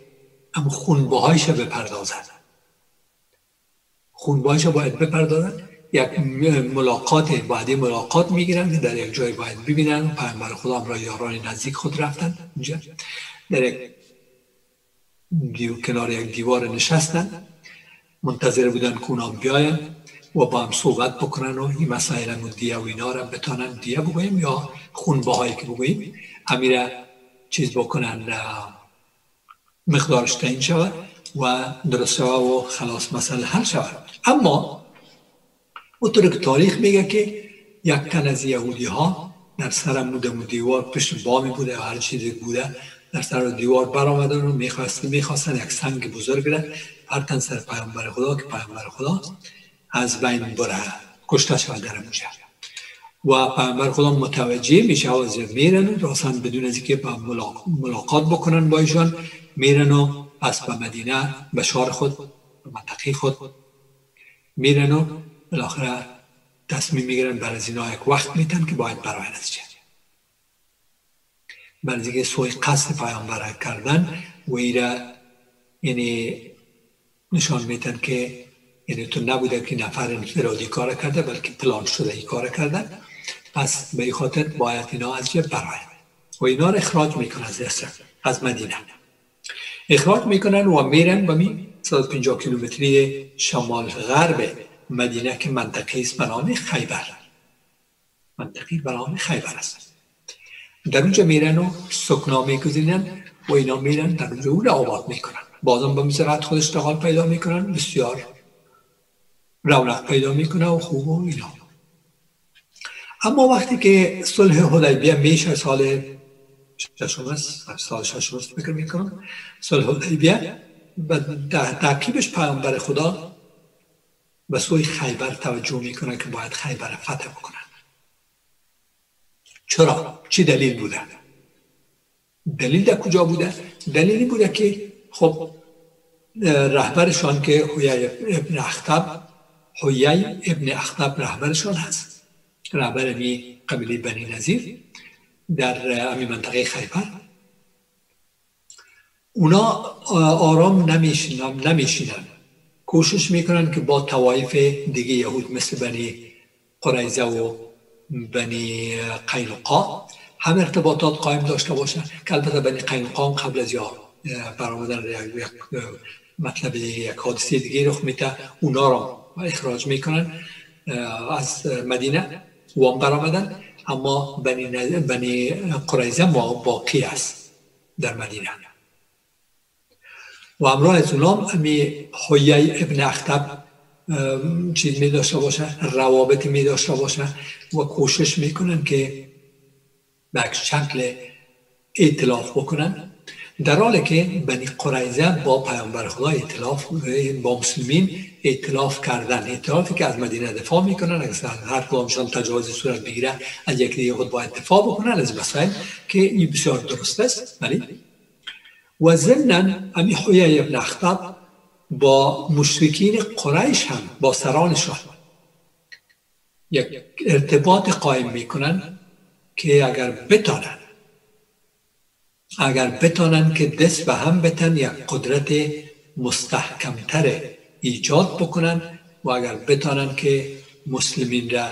هم خونبهایش بپردازن. خونبهایش باید بپردازن. یک ملاقات بعدی ملاقات می‌گیرن که در یک جای باید ببینن پیامبر خدا را یاران نزدیک خود رفتن. اینجا در یک دیو کنار یک دیوار نشستن. منتظر بودن که اونا بیاین و با هم صحبت بکنن و این مسائل دیه و اینا را بتانن دیه بگویم یا خونبه هایی که بگوییم. امیره چیز بکنن مقدارش تعیین شود و درست شود و خلاص مسئله حل شود. اما اونطور که تاریخ میگه که یک تن از یهودی ها در سر مودم دیوار پشت بامی بوده و هر چیزی بوده در سر دیوار برآمدن و می‌خواستن می‌خواستن یک سنگ بزرگ را تن سر پیامبر خدا که پیامبر خدا از بین بره کشته شود در اونجا و پیامبر خدا متوجه میشه و میرن راستن بدون از اینکه ملاقات بکنن با ایشان میرن و پس به مدینه به شار خود به منطقه خود میرن و بالاخره تصمیم می‌گیرن بر از اینا یک وقت میتن که باید برای نتیجه. برای دیگه سوی قصد پیامبر کردن و ایره یعنی نشان میتن که یعنی تو نبوده که نفر انفرادی کار کرده بلکه پلان شده ای کار کردن پس به این خاطر باید اینا از جب برای و اینا رو اخراج می‌کنن از از مدینه. اخراج می‌کنن و میرن به می 150 کیلومتری شمال غرب مدینه که منطقه است به نام خیبر. منطقه به نام خیبر است. در اونجا میرن و سکنا میگذینن و اینا میرن در اونجا اون آباد می‌کنن. بازم با مزرعت خود اشتغال پیدا می‌کنن. بسیار رونق پیدا می‌کنه و خوب و اینا اما وقتی که صلح حدیبیه میشه سال ششم است سال ششم است فکر می‌کنم صلح حدیبیه و تعقیبش پیامبر خدا به سوی خیبر توجه می‌کنه که باید خیبر فتح بکنن چرا؟ چی دلیل بوده؟ دلیل در کجا بوده؟ دلیلی بوده که خب رهبرشان که حویه ابن اختب حویه ابن اختب رهبرشان هست رهبر می قبیله بنی نظیر در امی منطقه خیبر اونا آرام نمیشینن نمیشینن کوشش می‌کنن که با توایف دیگه یهود مثل بنی قریزه و بنی قینقا هم ارتباطات قایم داشته باشن که البته بنی قینقا قبل از یا برآمدن یک مطلب یک حادثه دیگه رخ میده اونا را اخراج می‌کنن از مدینه وام برآمدن اما بنی, بنی قریزه ما باقی است در مدینه. و همراه از اونام امی حیه ابن اختب چیز می داشته باشه روابط می داشته باشه و کوشش می‌کنن که به شکل اطلاف بکنن در حالی که بنی قریزه با پیامبر خدا اطلاف با مسلمین اطلاف کردن اطلافی که از مدینه دفاع می‌کنن اگر هر کدامشان تجاوز صورت بگیره از یک دیگه خود باید دفاع بکنن از مسائل که این بسیار درست است. ولی و ضمنا امی حویه ابن اخطب با مشرکین قریش هم با سرانشان یک ارتباط قائم می‌کنن که اگر بتانن اگر بتانن که دست به هم بتن یک قدرت مستحکمتر ایجاد بکنن و اگر بتانن که مسلمین را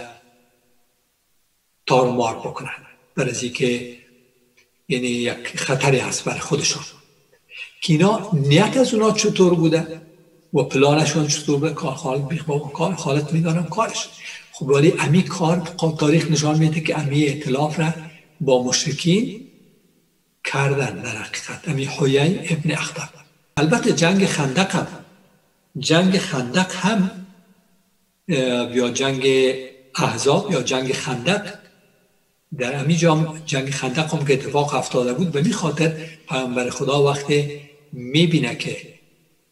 تارمار بکنن. برای که یعنی یک خطری هست برای خودشون که اینا نیت از اونا چطور بوده و پلانشون چطور به کار خالت, خالت می‌دانم کارش. خب ولی امی کار تاریخ نشان میده که امی اطلاف را با مشرکین کردن در حقیقت. امی حویه ابن اختر. البته جنگ خندق هم جنگ خندق هم یا جنگ احزاب یا جنگ خندق. در امی جنگ خندق هم که اتفاق افتاده بود به می خاطر پیامبر خدا وقتی می‌بینه که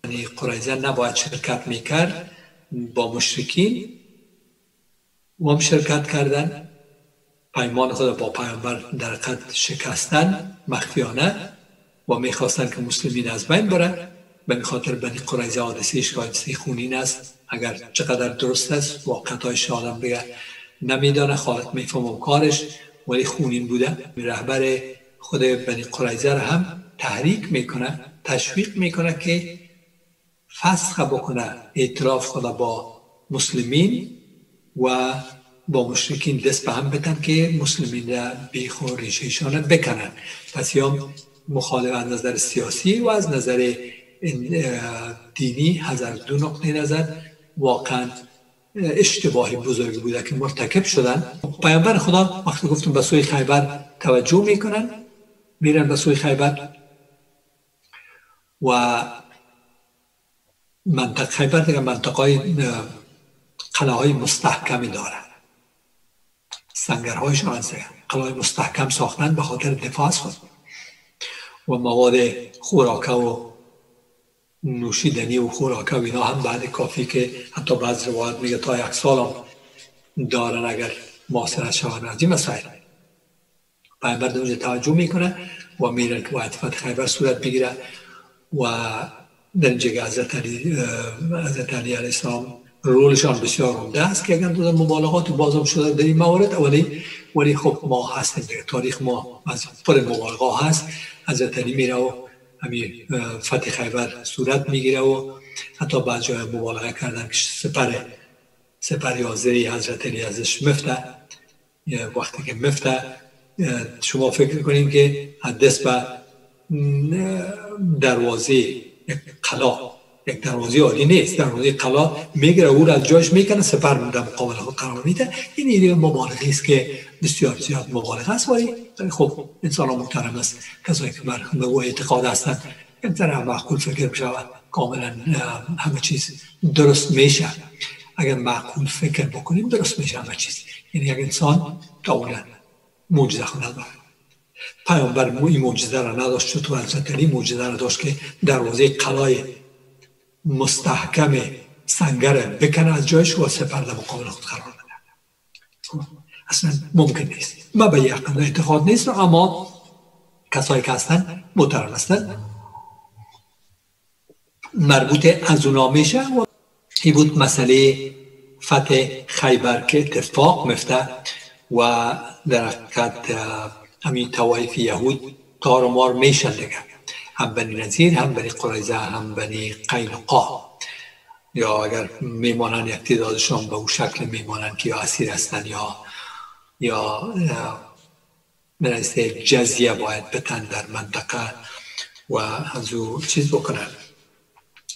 یعنی قریزه نباید شرکت می‌کرد با مشرکین و هم شرکت کردن پیمان خود با پیامبر در قد شکستن مخفیانه و می‌خواستن که مسلمین از بین بره به خاطر بنی قریزه حادثه حادثه خونین است اگر چقدر درست است واقعیت های آدم بگه نمیدانه خالق می‌فهمم کارش ولی خونین بوده. رهبر خود بنی قریزه هم تحریک می‌کنه تشویق می‌کنه که فسخ بکنه اعتراف خدا با مسلمین و با مشرکین دست به هم بدن که مسلمین را بیخ و ریشهشان بکنن. پس یا مخالف از نظر سیاسی و از نظر دینی هزار دو نقطه نظر واقعا اشتباهی بزرگی بوده که مرتکب شدن پیامبر خدا وقتی گفتم به سوی خیبر توجه می‌کنن میرن به سوی خیبر و منطقه خیبر دیگه منطقه قلعه مستحکمی دارن سنگرهایشان از قلعه مستحکم ساختن به خاطر دفاع از خود. و مواد خوراکه و نوشیدنی و خوراکه و اینا هم بعد کافی که حتی بعض روایت میگه تا یک سال هم دارن اگر محاصره شوند از این مسائل. پیامبر اونجا توجه می‌کنه و میره که باید فتح خیبر صورت بگیره و در اینجا حضرت علی حضرت علی علیه السلام رولشان بسیار عمده است که اگر در مبالغات بازم شده در این موارد ولی ولی خب ما هستیم تاریخ ما از پر مبالغه هست. حضرت علی میره و همین فتح خیبر صورت می‌گیره و حتی بعض جای مبالغه کردن که سپر سپر یازری حضرت علی ازش مفته. وقتی که مفته شما فکر کنید که دست به دروازه قلا یک دروازه عالی نیست. دروازه قلا می‌گیره او را از جایش می‌کنه سپر در مقابل خود قرار میده. این ایده مبالغه است که بسیار زیاد مبالغه است ولی خب انسان محترم است. کسایی که بر به او اعتقاد هستند انسان معقول فکر بشود کاملا همه چیز درست میشه. اگر معقول فکر بکنیم درست میشه همه چیز. یعنی یک انسان کاملا موجزه خونه داره پیامبر این موجزه را نداشت چطور حضرت علی موجزه را داشت که دروازه قلای مستحکم سنگر بکنه از جایش و سپر در مقابل خود قرار بده. اصلا ممکن نیست. ما به یقین اعتقاد نیست اما کسایی که هستن محترم هستن. مربوط از اونا میشه و این بود مسئله فتح خیبر که اتفاق مفته و در حقیقت همین توایف یهود تار و مار میشن دیگه. هم بنی نظیر هم بنی قریزه هم بنی قینقا یا اگر میمانن یک تعدادشان به او شکل میمانن که یا اسیر هستن یا یا مناسه جزیه باید بتن در منطقه و از او چیز بکنن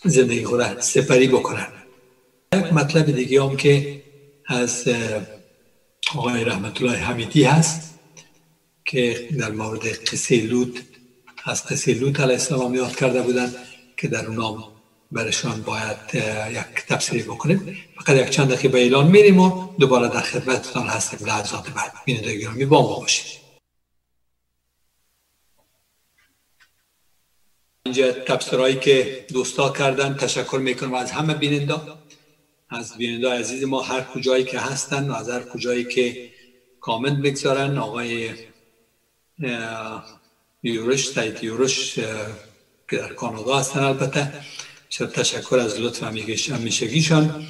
زندگی خود سپری بکنن یک مطلب دیگه هم که از آقای رحمت الله حمیدی هست که در مورد قصه لود از قصه لوط علیه السلام یاد کرده بودن که در اونام برشان باید یک تفسیری بکنیم. فقط یک چند دقیقه به اعلان میریم و دوباره در خدمتتان هستیم. لحظات بعد. بیننده گرامی با ما باشید. اینجا تفسیرهایی که دوستا کردن تشکر می‌کنم از همه بیننده. از بیننده عزیز ما هر کجایی که هستن و از هر کجایی که کامنت بگذارن آقای یورش تایید یورش که در کانادا هستن البته. چرا تشکر از لطف همیشگیشان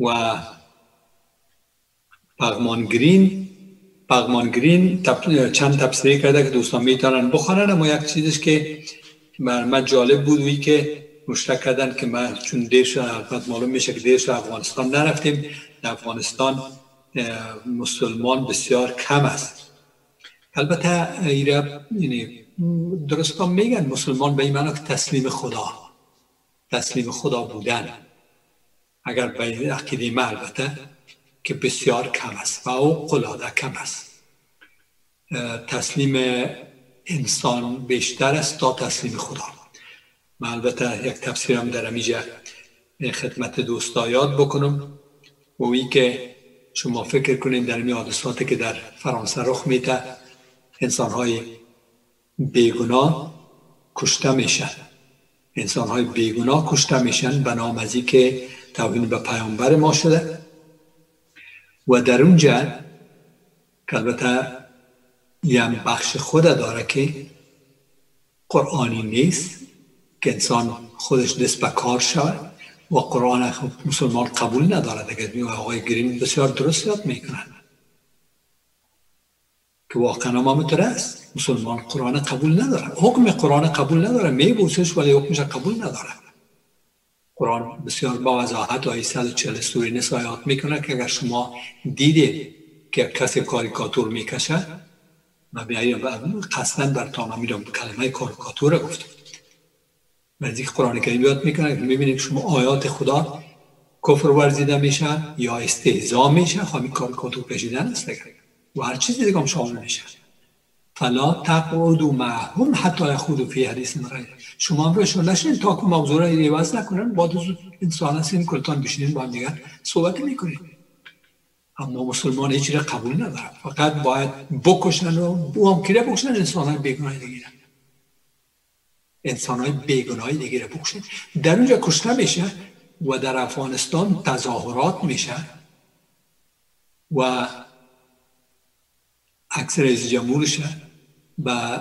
و پغمان گرین پغمان گرین چند تفسیری کرده که دوستان می‌تونن بخونن اما یک چیزش که بر من جالب بود وی که مشترک کردن که من چون دیر شد معلوم میشه که دیر افغانستان نرفتیم. در افغانستان مسلمان بسیار کم است. البته ایره یعنی درست میگن مسلمان به این معنا که تسلیم خدا تسلیم خدا بودن. اگر به عقیده ما البته که بسیار کم است و او قلاده کم است. تسلیم انسان بیشتر است تا تسلیم خدا. من البته یک تفسیرم در امیجا خدمت دوستا یاد بکنم. و که شما فکر کنید در این حادثاتی که در فرانسه رخ میده انسان های بیگناه کشته میشن. انسان های بیگناه کشته میشن به نام که توهین به پیامبر ما شده. و در اونجا که البته یه بخش خود داره که قرآنی نیست که انسان خودش دست به کار شود و قرآن مسلمان قبول نداره دیگه آقای گرین بسیار درست یاد می‌کنن که واقعا همینطور است. مسلمان قرآن قبول نداره. حکم قرآن قبول نداره. میبوسش ولی حکمش قبول نداره. قرآن بسیار با وضاحت آیه 140 سوره نسا آیات می‌کنه که اگر شما دیدید که کسی کاریکاتور می‌کشه و بیایی قصدا بر تانا میرم کلمه کاریکاتور گفتم که قرآن کریم یاد می‌کنه که می‌بینید شما آیات خدا کفر ورزیده میشه یا استهزا میشه خب این کاریکاتور کشیدن است و هر چیزی دیگه هم شامل میشه. فلا تقعدوا معهم حتی خود فی حدیث غیر شما هم روشون نشین تا که موضوع را ریواز نکنن با دو انسان هستین کلتان بشینین با هم دیگر صحبت می‌کنید اما مسلمان هیچی را قبول ندارن. فقط باید بکشن و بو هم کره بکشن انسان های بیگناه دیگه انسان های بیگناه دیگه بکشن. در اونجا کشته میشه و در افغانستان تظاهرات میشه و اکثر رئیس جمهورش و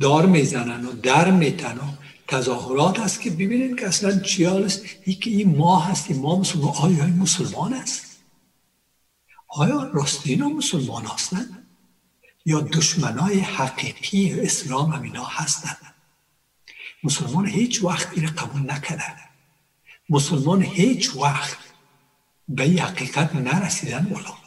دار می‌زنن و در میتن و تظاهرات هست که ببینید که اصلا چی است؟ ای که این ما هستیم ما مسلمان آیا این مسلمان است؟ آیا راستی اینا مسلمان هستند یا دشمنای حقیقی اسلام هم اینا هستند مسلمان هیچ وقت این قبول نکرده مسلمان هیچ وقت به حقیقت نرسیدن والا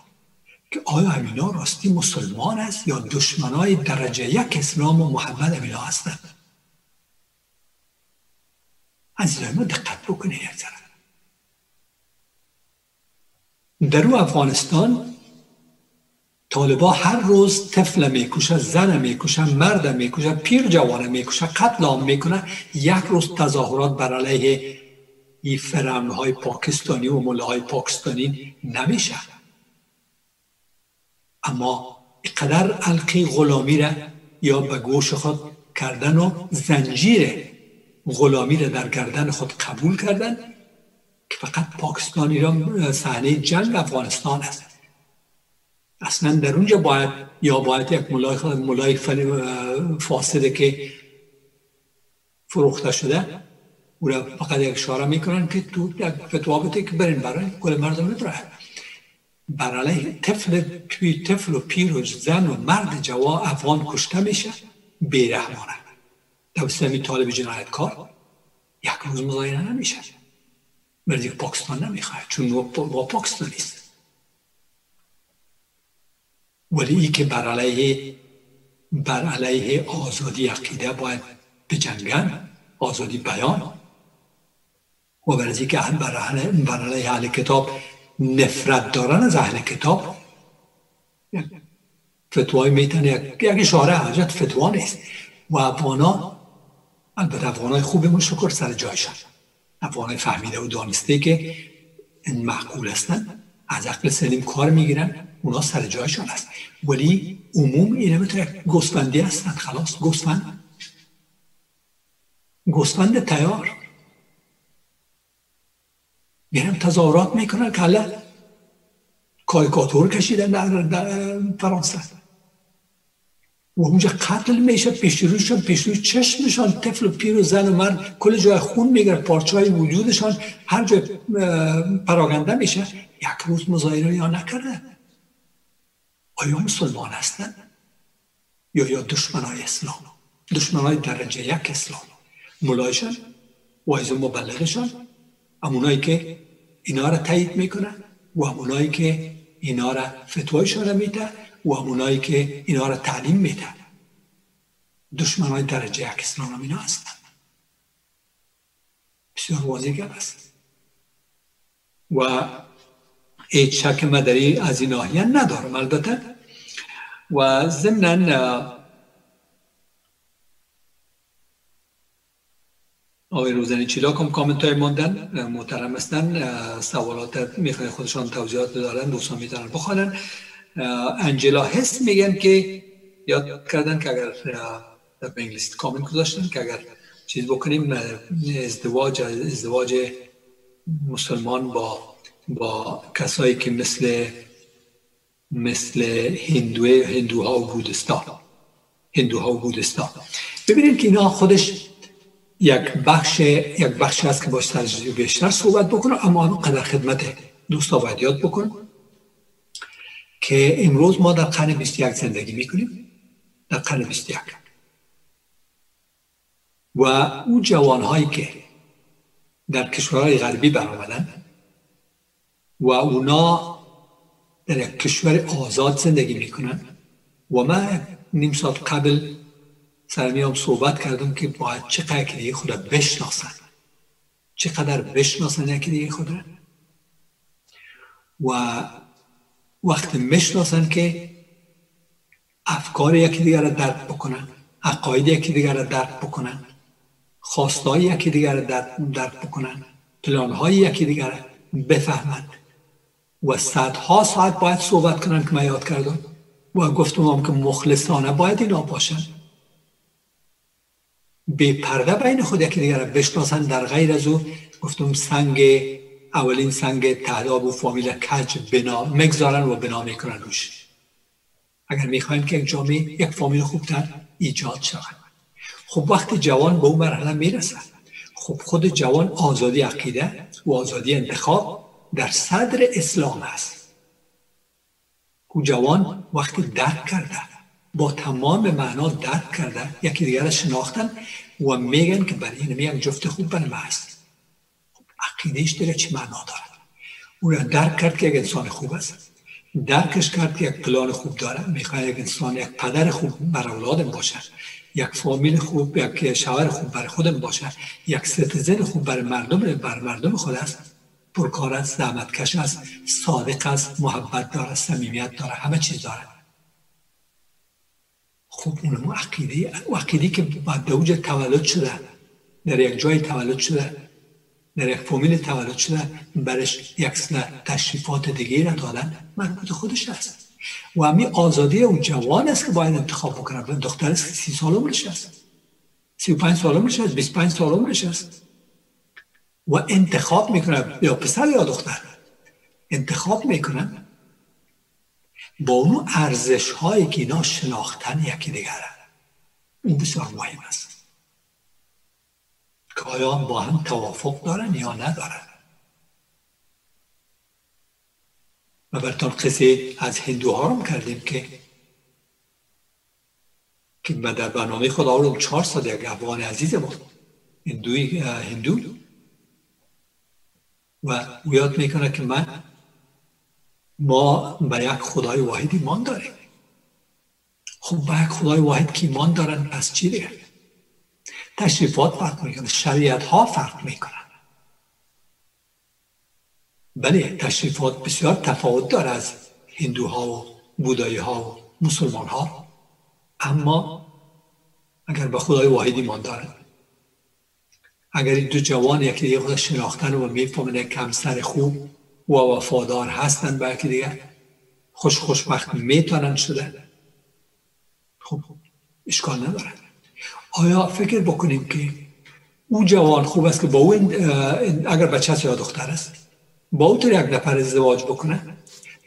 که آیا همینا راستی مسلمان است یا دشمنای درجه یک اسلام و محمد همینا هستند؟ از ما دقت بکنید یک در او افغانستان طالبا هر روز طفل می‌کشه زن می‌کشه مرد می‌کشه پیر جوان می‌کشه قتل عام می‌کنه یک روز تظاهرات بر علیه این فرمه های پاکستانی و مله های پاکستانی نمیشه. اما قدر علقی غلامی را یا به گوش خود کردن و زنجیر غلامی را در گردن خود قبول کردن که فقط پاکستان ایران صحنه جنگ افغانستان است. اصلا در اونجا باید یا باید یک ملای, ملای فاسده که فروخته شده او را فقط یک اشاره می‌کنن که تو یک فتوا که برین برای کل مردم بره بر علیه طفل توی طفل و پیر و زن و مرد جوا افغان کشته میشه بیرحمانه. توسط طالب جنایتکار یک روز مزاینه نمیشه. ولی پاکستان نمی‌خواد چون با پاکستان نیست. ولی ای که بر علیه بر علیه آزادی عقیده باید بجنگن آزادی بیان. و برای که بر علیه اهل کتاب نفرت دارن از اهل کتاب. فتوای میتن یک اشاره حاجت فتوا نیست. و افغانا البته افغانای خوبمون شکر سر جایشن. افغان فهمیده و دانسته که این معقول هستن. از عقل سلیم کار می‌گیرن اونا سر جایشان هست. ولی عموم اینه مثل گوسفندی هستن خلاص. گوسفند گوسفند تیار. میرم تظاهرات می‌کنن که حالا کاریکاتور کشیدن در فرانسه و اونجا قتل میشه پیش روشان پیش روی چشمشان طفل و پیر و زن و مرد کل جای خون میگره پارچه های وجودشان هر جای پراگنده میشه یک روز مظاهره یا نکرده آیا مسلمان هستن یا یا دشمن های اسلام دشمن های درجه یک اسلام ملایشان وایز مبلغشان همونایی که اینا را تایید می‌کنن و همونایی که اینا را فتوایشان میده و همونایی که اینا را تعلیم میده. دشمن های درجه یک اسلام اینا هستن. بسیار واضح است و هیچ شک مدری از این ناحیه ندارم البته. و ضمن آقای روزنی چیلاک هم کامنت های ماندن محترم هستن سوالات می‌خوای خودشان توضیحات دارن دوستان می‌تونن بخوانن. انجلا هست میگن که یاد کردن که اگر در انگلیسی کامنت گذاشتن که اگر چیز بکنیم ازدواج ازدواج مسلمان با با کسایی که مثل مثل هندوه هندوها و بودستان هندوها و بودستان ببینید که اینا خودش یک بخش یک بخش هست که باش تجربه بیشتر صحبت بکنه اما قدر خدمت دوستا باید یاد بکن که امروز ما در قرن 21 زندگی می‌کنیم. در قرن 21 و او جوانهایی که در کشورهای غربی برآمدن و اونا در یک کشور آزاد زندگی می‌کنن. و من نیم ساعت قبل سرمیام صحبت کردم که باید چقدر دیگه خدا بشناسن. چقدر بشناسن یکی دیگه خدا و وقتی می‌شناسن که افکار یکی دیگر را درک بکنن عقاید یکی دیگر را درک بکنن خواستهای یکی دیگر را درک بکنن پلانهای یکی دیگر را بفهمند و صدها ساعت باید صحبت کنن که من یاد کردم. و گفتم هم که مخلصانه باید اینا باشن. به پرده بین خود یکی دیگر را بشناسن در غیر از او. گفتم سنگ اولین سنگ تهداب و فامیل کج بنا مگذارن و بنا می‌کنن روش. اگر می‌خواین که یک جامعه یک فامیل خوبتر ایجاد شود. خب وقتی جوان به اون مرحله می‌رسد خب خود جوان آزادی عقیده و آزادی انتخاب در صدر اسلام است. او جوان وقتی درک کرده با تمام معنا درک کرده یکی دیگر شناختن و میگن که برای این یک جفت خوب برای ما است. خب عقیدهش دیگه چی معنا داره او را درک کرد که یک انسان خوب است. درکش کرد که یک پلان خوب داره. می‌خواد یک انسان یک پدر خوب بر اولادم باشه. یک فامیل خوب یک شوهر خوب برای خودم باشه. یک ستزن خوب برای مردم بر مردم خود است. پرکار است زحمتکش است صادق است محبت داره صمیمیت داره همه چیز داره خب اونم عقیده عقیده که بعد اوج تولد شده در یک جای تولد شده در یک فامیل تولد شده برش یک تشریفات دیگه را دادن مربوط خودش است. و همی آزادی اون جوان است که باید انتخاب بکنه. دختر است که سی سال عمرش است. سی و پنج سال عمرش است بیست پنج سال عمرش است. و انتخاب می‌کنه یا پسر یا دختر. انتخاب می‌کنن با اون ارزش هایی که اینا شناختن یکی دیگره. اون بسیار مهم است. که آیا با هم توافق دارن یا ندارن؟ و برتان قصه از هندوها رو کردیم که که در برنامه خود آورم چهار سال یک افغان عزیز بود هندوی هندو. و او یاد می‌کنه که من ما به یک خدای واحد ایمان داریم. خب به یک خدای واحد که ایمان دارن پس چی دیگه؟ تشریفات فرق می‌کنه شریعت ها فرق می‌کنن. بله تشریفات بسیار تفاوت داره از هندوها و بودایی ها و مسلمان ها اما اگر به خدای واحد ایمان دارن اگر این دو جوان یکی دیگه خود شناختن و می‌فهمن کم سر خوب و وفادار هستن به دیگه خوش خوشبخت می‌تونن شده. خب اشکال نداره آیا فکر بکنیم که او جوان خوب است که با او اگر بچه هست یا دختر است با او یک نفر ازدواج بکنه؟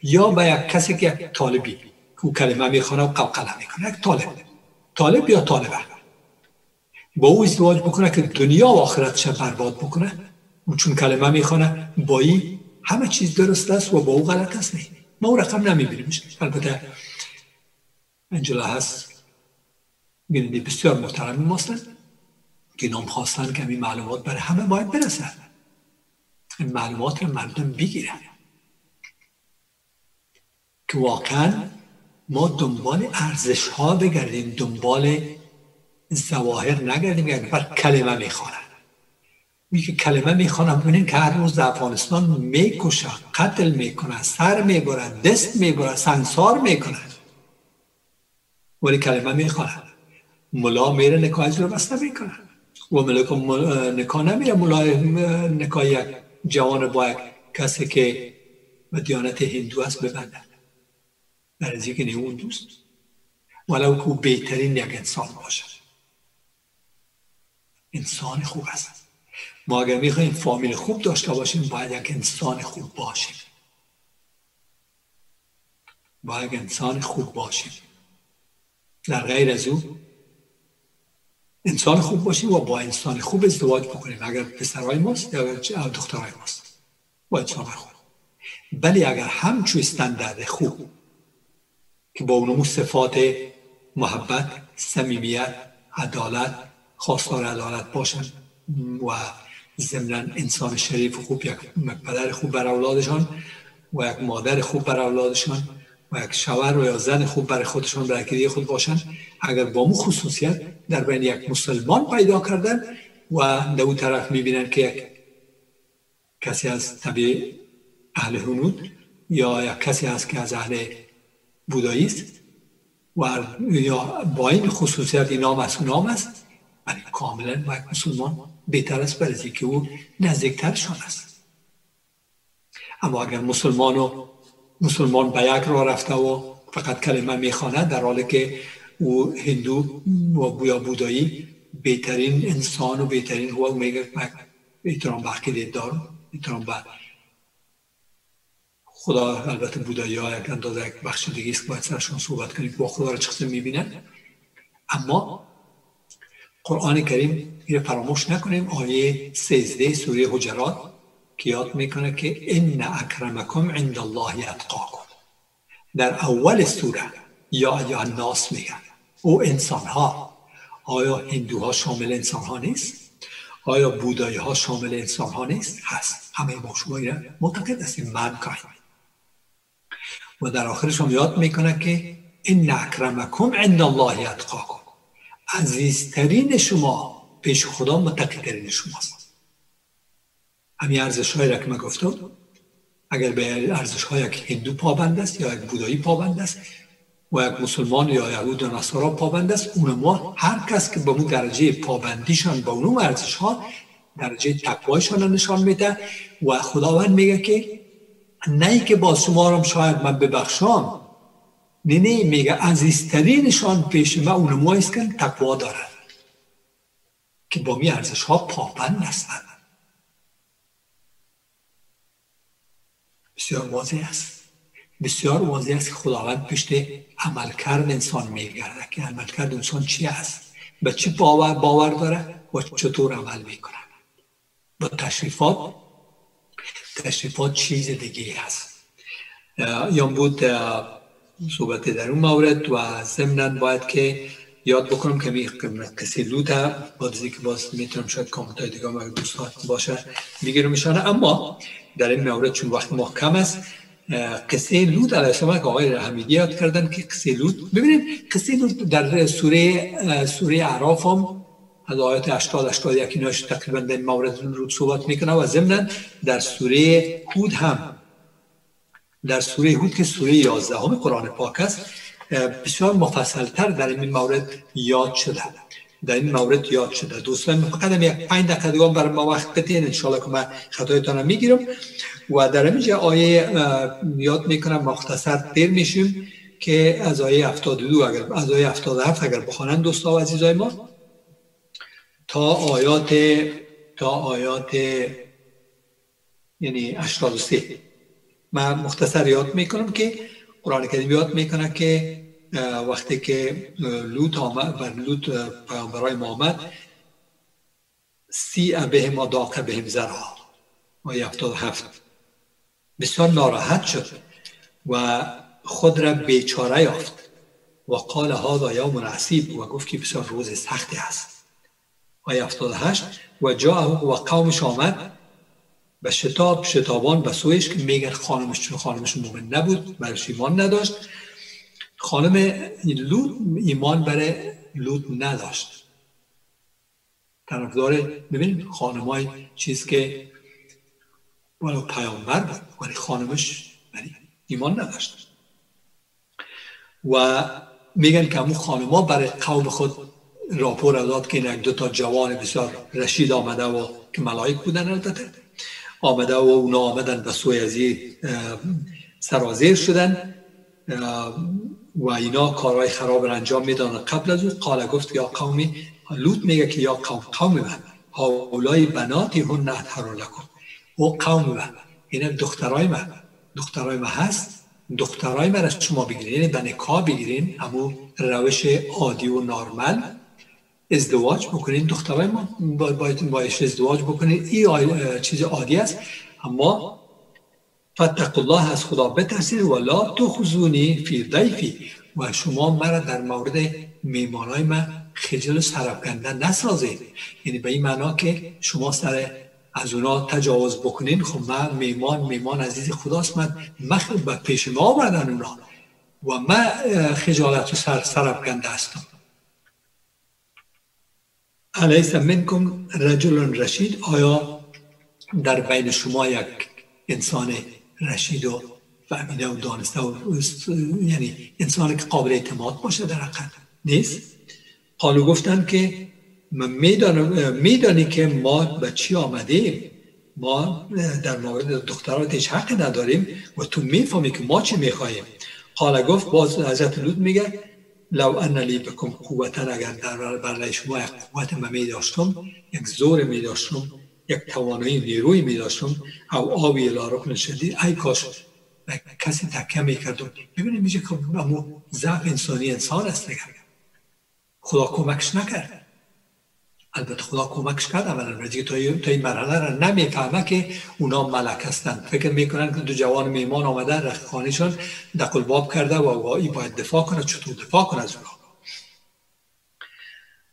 یا با یک کسی که یک طالبی که او کلمه می‌خوانه و قلقله می‌کنه یک طالب طالب یا طالبه؟ با او ازدواج بکنه که دنیا و آخرتش برباد بکنه؟ او چون کلمه می‌خوانه با همه چیز درست است و با او غلط است. نه ما او رقم نمیبینیمش البته انجلا هست. بیننده بسیار محترمی ماستن که نام خواستن که این معلومات برای همه باید برسن این معلومات رو مردم بگیرن. که واقعا ما دنبال ارزش ها بگردیم دنبال زواهر نگردیم یک نفر کلمه می‌خوانن. میگه کلمه می‌خوانم ببینین که هر روز در افغانستان می‌کشن قتل می‌کنن سر می‌برن دست می‌برن سنسار می‌کنن ولی کلمه می‌خوانن ملا میره نکاح رو بسته می‌کنن و ملک نکاح نمیره. ملا نکاح یک جوان با یک کسی که به دیانت هندو است ببندن در از که اون دوست. ولو که بهترین یک انسان باشه. انسان خوب است. ما اگر می‌خوایم فامیل خوب داشته باشیم باید یک انسان خوب باشیم. باید انسان خوب باشیم. در غیر از او. انسان خوب باشیم و با انسان خوب ازدواج بکنیم. اگر پسرهای ماست یا دخترهای ماست. با انسان خوب. ولی اگر همچو استندرد خوب که با اونمو صفات محبت صمیمیت عدالت خواستار عدالت باشن و ضمنا انسان شریف و خوب یک پدر خوب بر اولادشان و یک مادر خوب بر اولادشان و یک شوهر و یا زن خوب برای خودشان برای خود باشن اگر با مو خصوصیت در بین یک مسلمان پیدا کردن و در اون طرف می‌بینن که یک کسی از طبیع اهل هنود یا یک کسی هست که از اهل بودایی است و یا با این خصوصیت این نام است نام است ولی کاملا و یک مسلمان بهتر است برای که او نزدیکترشان است. اما اگر مسلمان و مسلمان به یک راه رفته و فقط کلمه می‌خوانه در حالی که او هندو و بویا بودایی بهترین انسان و بهترین هو میگه احترام به عقیده دار احترام به خدا البته بودایی ها یک اندازه یک بخش دیگه است باید سرشان صحبت کنیم با خدا را چقدر می‌بینن؟ اما قرآن کریم این فراموش نکنیم. آیه 13 سوره حجرات که یاد می‌کنه که ان اکرمکم عند الله اتقاکم در اول سوره یا یا الناس میگن او انسان ها آیا هندوها شامل انسان ها نیست؟ آیا بودایی ها شامل انسان ها نیست؟ هست. همه ما شما معتقد هستیم. من و در آخرش هم یاد می‌کنه که این اکرمکم عند الله اتقاکم عزیزترین شما پیش خدا متقیترین شماست. همین ارزش های را که من گفتم اگر به ارزش های یک هندو پابند است یا یک بودایی پابند است و یک مسلمان یا یهود و نصارا پابند است اون ما هر کس که به اون درجه پابندیشان به اون ارزش ها درجه تقوایشان نشان میده و خداوند میگه که نه که با شما هم شاید من ببخشام نه میگه عزیزترینشان پیش من اون است که تقوا دارد که با می ارزش ها پابند هستند بسیار واضح است. بسیار واضح است که خداوند پشت عملکرد انسان میگرده که عملکرد انسان چی است؟ به چی باور باور داره و چطور عمل می‌کنه با تشریفات تشریفات چیز دیگه هست. یا بود صحبت در اون مورد و ضمنا باید که یاد بکنم که می کسی لوده باز که باز می‌تونم شاید کامنت های دیگه ما دوستان باشه می‌گیرم میشانه اما در این مورد چون وقت محکم است قصه لود علیه السلام که آقای حمیدی یاد کردن که قصه لود ببینید قصه لود در سوره سوره اعراف هم از آیات 80 81 ایناش تقریبا در مورد رو صحبت می‌کنه و ضمنا در سوره هود هم در سوره هود که سوره 11 همه قرآن پاک است بسیار مفصلتر در این مورد یاد شده. در این مورد یاد شده. دوستان فقط یک پنج دقیقه دیگه ما وقت بدین. انشالله که من خطایتان می‌گیرم. و در اینجا آیه یاد می‌کنم مختصر دیر میشیم که از آیه 72 اگر از آیه 77 اگر بخوانند دوستا و عزیزای ما. تا آیات تا آیات یعنی 83 من مختصر یاد می‌کنم که قرآن کریم یاد می‌کنه که وقتی که لوط آمد و لوط پیامبرای ما آمد سی بهم و داق بهم زرها و یفتاد هفت. بسیار ناراحت شد و خود را بیچاره یافت و قال هذا یوم عصیب و گفت که بسیار روز سختی است و یفتاد هشت و جا و قومش آمد به شتاب شتابان به سویش که میگن خانمش چون خانمش مومن نبود برش ایمان نداشت. خانم لوط ایمان برای لوط نداشت. طرفدار ببینید خانم های چیز که ولو پیامبر بود ولی خانمش ایمان نداشت. و میگن که همون خانما برای قوم خود راپور داد که یک دو تا جوان بسیار رشید آمده و که ملائک بودن البته. آمده و اونا آمدن به سوی از سرازیر شدن. و اینا کارهای خراب را انجام میدن. قبل از او قال گفت یا قومی لوط میگه که یا قوم قوم من هاولای بناتی هن اطهر لکن او قوم من این دخترای من دخترای من هست. دخترای من از شما بگیرین. یعنی به نکاح بگیرین. همون روش عادی و نارمل. ازدواج بکنین. دخترای ما باید بایش ازدواج بکنین. این چیز عادی است. اما فتق الله از خدا بترسید ولا تو خزونی فی ضیفی و شما مرا در مورد میمانای من خجل و سرفکنده نسازید یعنی به این معنا که شما سر از اونا تجاوز بکنین. خب من میمان میمان عزیز خداست. من مخل به پیش ما آوردن اونا. و من خجالت و سر سرفکنده هستم. علیس منکم رجل رشید آیا در بین شما یک انسان رشید و فهمیده و دانسته و یعنی انسان که قابل اعتماد باشه در حقیقت نیست؟ حالا گفتن که من میدانی که ما به چی آمدیم؟ ما در مورد دخترات هیچ حقی نداریم و تو می‌فهمی که ما چی می‌خواهیم. حالا گفت باز حضرت لود میگه لو ان لی بکم قوتا اگر در برای شما یک قوت من می داشتم یک زور می داشتم یک توانایی نیروی می داشتم او آبی رکن شدید ای کاش کسی تکه می کردم ببینید میشه که امو ضعف انسانی انسان است دیگر خدا کمکش نکرد. البته خدا کمکش کرد اولا رجی تا این مرحله را نمی‌فهمه که اونا ملک هستند فکر می‌کنن که دو جوان میمان آمده رخ خانیشان دقل باب کرده و وایی باید دفاع کنه چطور دفاع کنه از اونا؟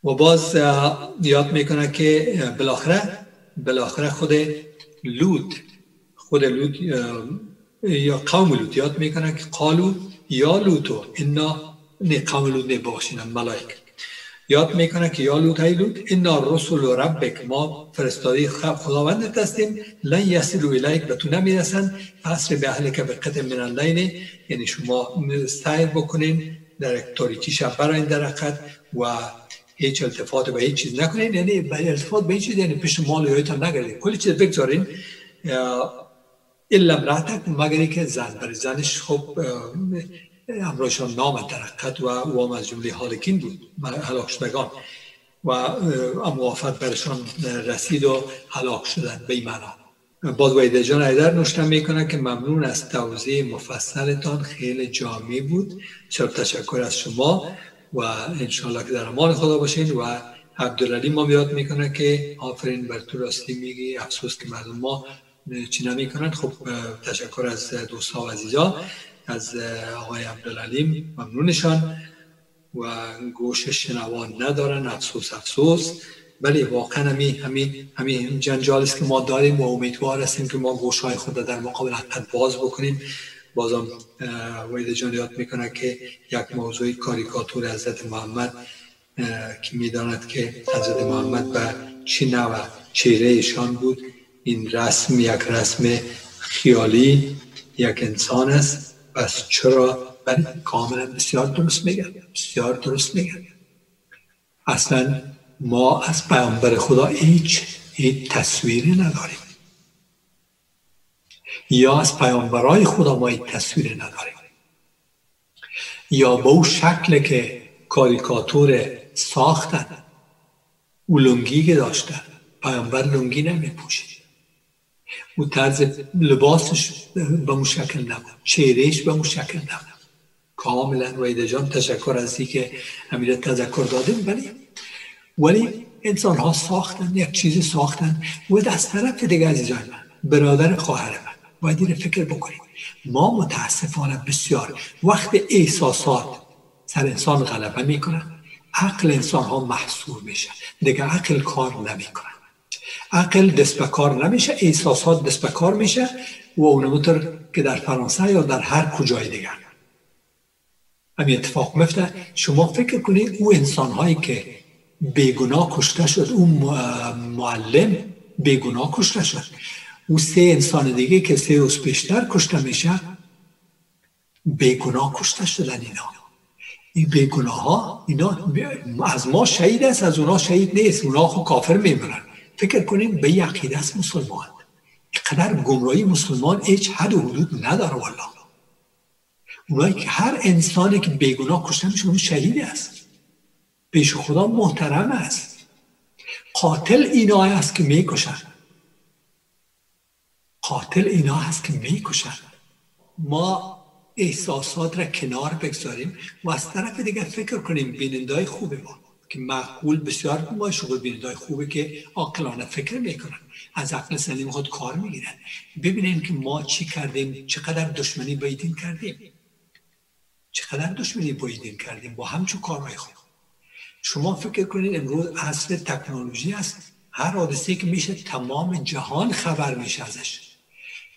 و باز یاد می‌کنه که بالاخره بالاخره خود لود خود لود یا قوم لود یاد می‌کنه که قالو یا لوتو اینا نه قوم لود نباشین ملائک یاد می‌کنه که یا لوط ای لوط انا رسول ربک ما فرستادی خداوند هستیم لن یصلوا الیک به تو نمی‌رسن. فصل به اهل که به قطع من اللیل یعنی شما سعی بکنین در تاریکی شب براین در و هیچ التفات به هیچ چیز نکنین. یعنی به التفات به هیچ چیز یعنی پیش مال یایتان نگردید کلی چیز بگذارین. الا امراتک مگر که زن. برای زنش خب امرایشان نام ترقت و او از جمله حالکین بود و موافق برشان رسید و هلاک شدن به این معنا ویده جان ایدر نوشتن می‌کنه که ممنون از توضیح مفصلتان خیلی جامعی بود. چرا تشکر از شما و انشاءالله که در امان خدا باشین و عبدالعلی ما یاد می‌کنه که آفرین بر تو راستی میگی. افسوس که مردم ما چی نمی‌کنن خب تشکر از دوستها و عزیزا از آقای عبدالعلیم. ممنونشان. و گوش شنوان ندارن افسوس افسوس. ولی واقعا همین همین همین جنجال است که ما داریم و امیدوار هستیم که ما گوش های خود در مقابل حقیقت باز بکنیم. بازم وید جان یاد می‌کنه که یک موضوع کاریکاتور حضرت محمد که می‌داند که حضرت محمد به چی نوع چهره ایشان بود. این رسم یک رسم خیالی یک انسان است. پس چرا؟ بله کاملا بسیار درست میگن بسیار درست میگن اصلا ما از پیامبر خدا هیچ هیچ تصویری نداریم. یا از پیامبرای خدا ما هیچ تصویری نداریم. یا با او شکل که کاریکاتور ساختن او لنگی که داشتن پیامبر لنگی نمی او طرز لباسش به اون شکل نبود چهرهش به اون شکل نبود. کاملا ویده جان تشکر از که امیر تذکر داده ولی ولی انسان ها ساختن یک چیزی ساختن و از طرف دیگه عزیزان من برادر خواهر من باید این فکر بکنیم ما متاسفانه بسیار وقت احساسات سر انسان غلبه می‌کنن. عقل انسان ها محصور میشه. دیگه عقل کار نمی‌کنه. عقل دست نمیشه احساسات دست میشه و اونمونطور که در فرانسه یا در هر کجای دیگر. همین اتفاق مفته شما فکر کنید او انسان هایی که بیگناه کشته شد او معلم بیگناه کشته شد. او سه انسان دیگه که سه روز پیشتر کشته میشه بیگناه کشته شدن اینا. این بیگناه ها اینا از ما شهید است از اونا شهید نیست. اونا خود کافر میمونن. فکر کنیم به یک عقیده است مسلمان. قدر گمراهی مسلمان هیچ حد و حدود نداره والله. اونایی که هر انسانی که بیگناه کشته میشه اون شهید است. پیش خدا محترم است. قاتل اینا است که می‌کشن. قاتل اینا هست که می‌کشن. ما احساسات را کنار بگذاریم و از طرف دیگه فکر کنیم بیننده خوبه ما. که معقول بسیار ما شغل بینندای خوبه که عاقلانه فکر می‌کنن از عقل سلیم خود کار می‌گیرن. ببینیم که ما چی کردیم چقدر دشمنی با کردیم. چقدر دشمنی با دین کردیم؟ با همچون کارهای خوب. شما فکر کنید امروز اصل تکنولوژی است. هر حادثه که میشه تمام جهان خبر میشه ازش.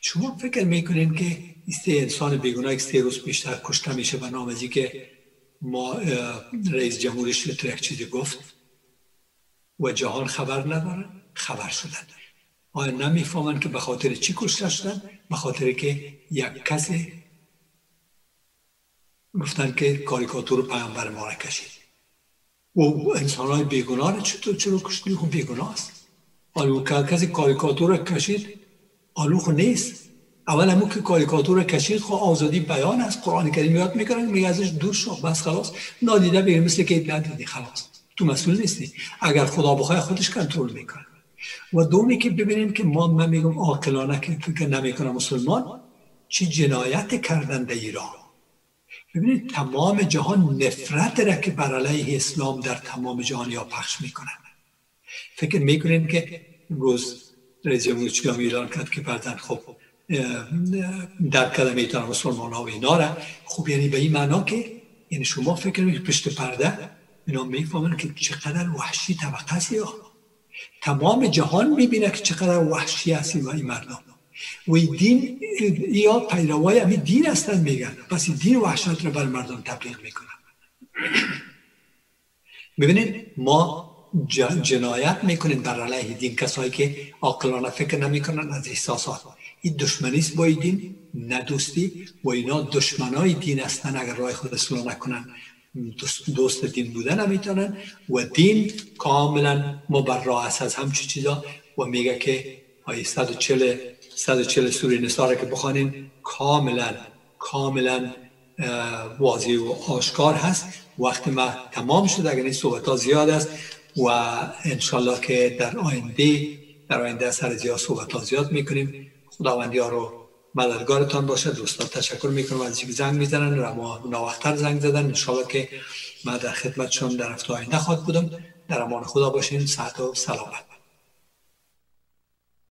شما فکر می‌کنین که سه انسان بیگناه سه روز بیشتر کشته میشه و نامزی که ما رئیس جمهورش تو یک چیزی گفت و جهان خبر نداره خبر شدن. آیا نمی‌فهمن که به خاطر چی کشته شدن؟ به خاطر که یک کسی گفتن که کاریکاتور پیامبر ما را کشید. و انسان های بیگناه را چطور چرا کشتی خون بیگناه است. آلو کسی کاریکاتور را کشید آلو نیست. اول همون که کاریکاتور کشید خب آزادی بیان است. قرآن کریم یاد می‌کنن میگه ازش دور شو. بس خلاص. نادیده بگیر مثل که ندیدی. خلاص. تو مسئول نیستی. اگر خدا بخواه خودش کنترل می‌کنه. و دومی که ببینیم که ما من میگم عاقلانه که فکر نمی‌کنم مسلمان چی جنایت کردن در ایران. ببینید تمام جهان نفرت را که بر علیه اسلام در تمام جهان یا پخش می‌کنن فکر می‌کنین که امروز رئیس جمهور اعلان کرد که بعدا خب در کلمه ایتان مسلمان ها و اینا را. خوب یعنی به این معنا که یعنی شما فکر می‌کنید پشت پرده اینا می‌فهمن که چقدر وحشی طبقه است یا؟ تمام جهان می‌بینه که چقدر وحشی هست این مردم. و دین یا پیروای همین دین هستن میگن. پس دین وحشت رو بر مردم تبلیغ می‌کنن. ببینید ما جنایت می‌کنیم بر علیه دین کسایی که عاقلانه فکر نمی‌کنن از احساسات. این دشمنی است با دین ندوستی و اینا دشمنای دین هستن اگر راه خود اصلاح نکنن. دوست دین بودن نمی‌تونن و دین کاملا مبرا است از همچی چیزا. و میگه که آیه 140 140 سوره نسا که بخوانین کاملا کاملا واضح و آشکار هست. وقتی ما تمام شد اگر این صحبت ها زیاد است و انشالله که در آینده در آینده سر زیاد صحبت ها زیاد می‌کنیم. خداوندی ها رو مددگارتان باشه دوستان تشکر می‌کنم. از اینکه زنگ می‌زنن. و ما نوختر زنگ زدن. انشالله که من در خدمتشون در هفته آینده خواهد بودم. در امان خدا باشین. ساعت و سلامت.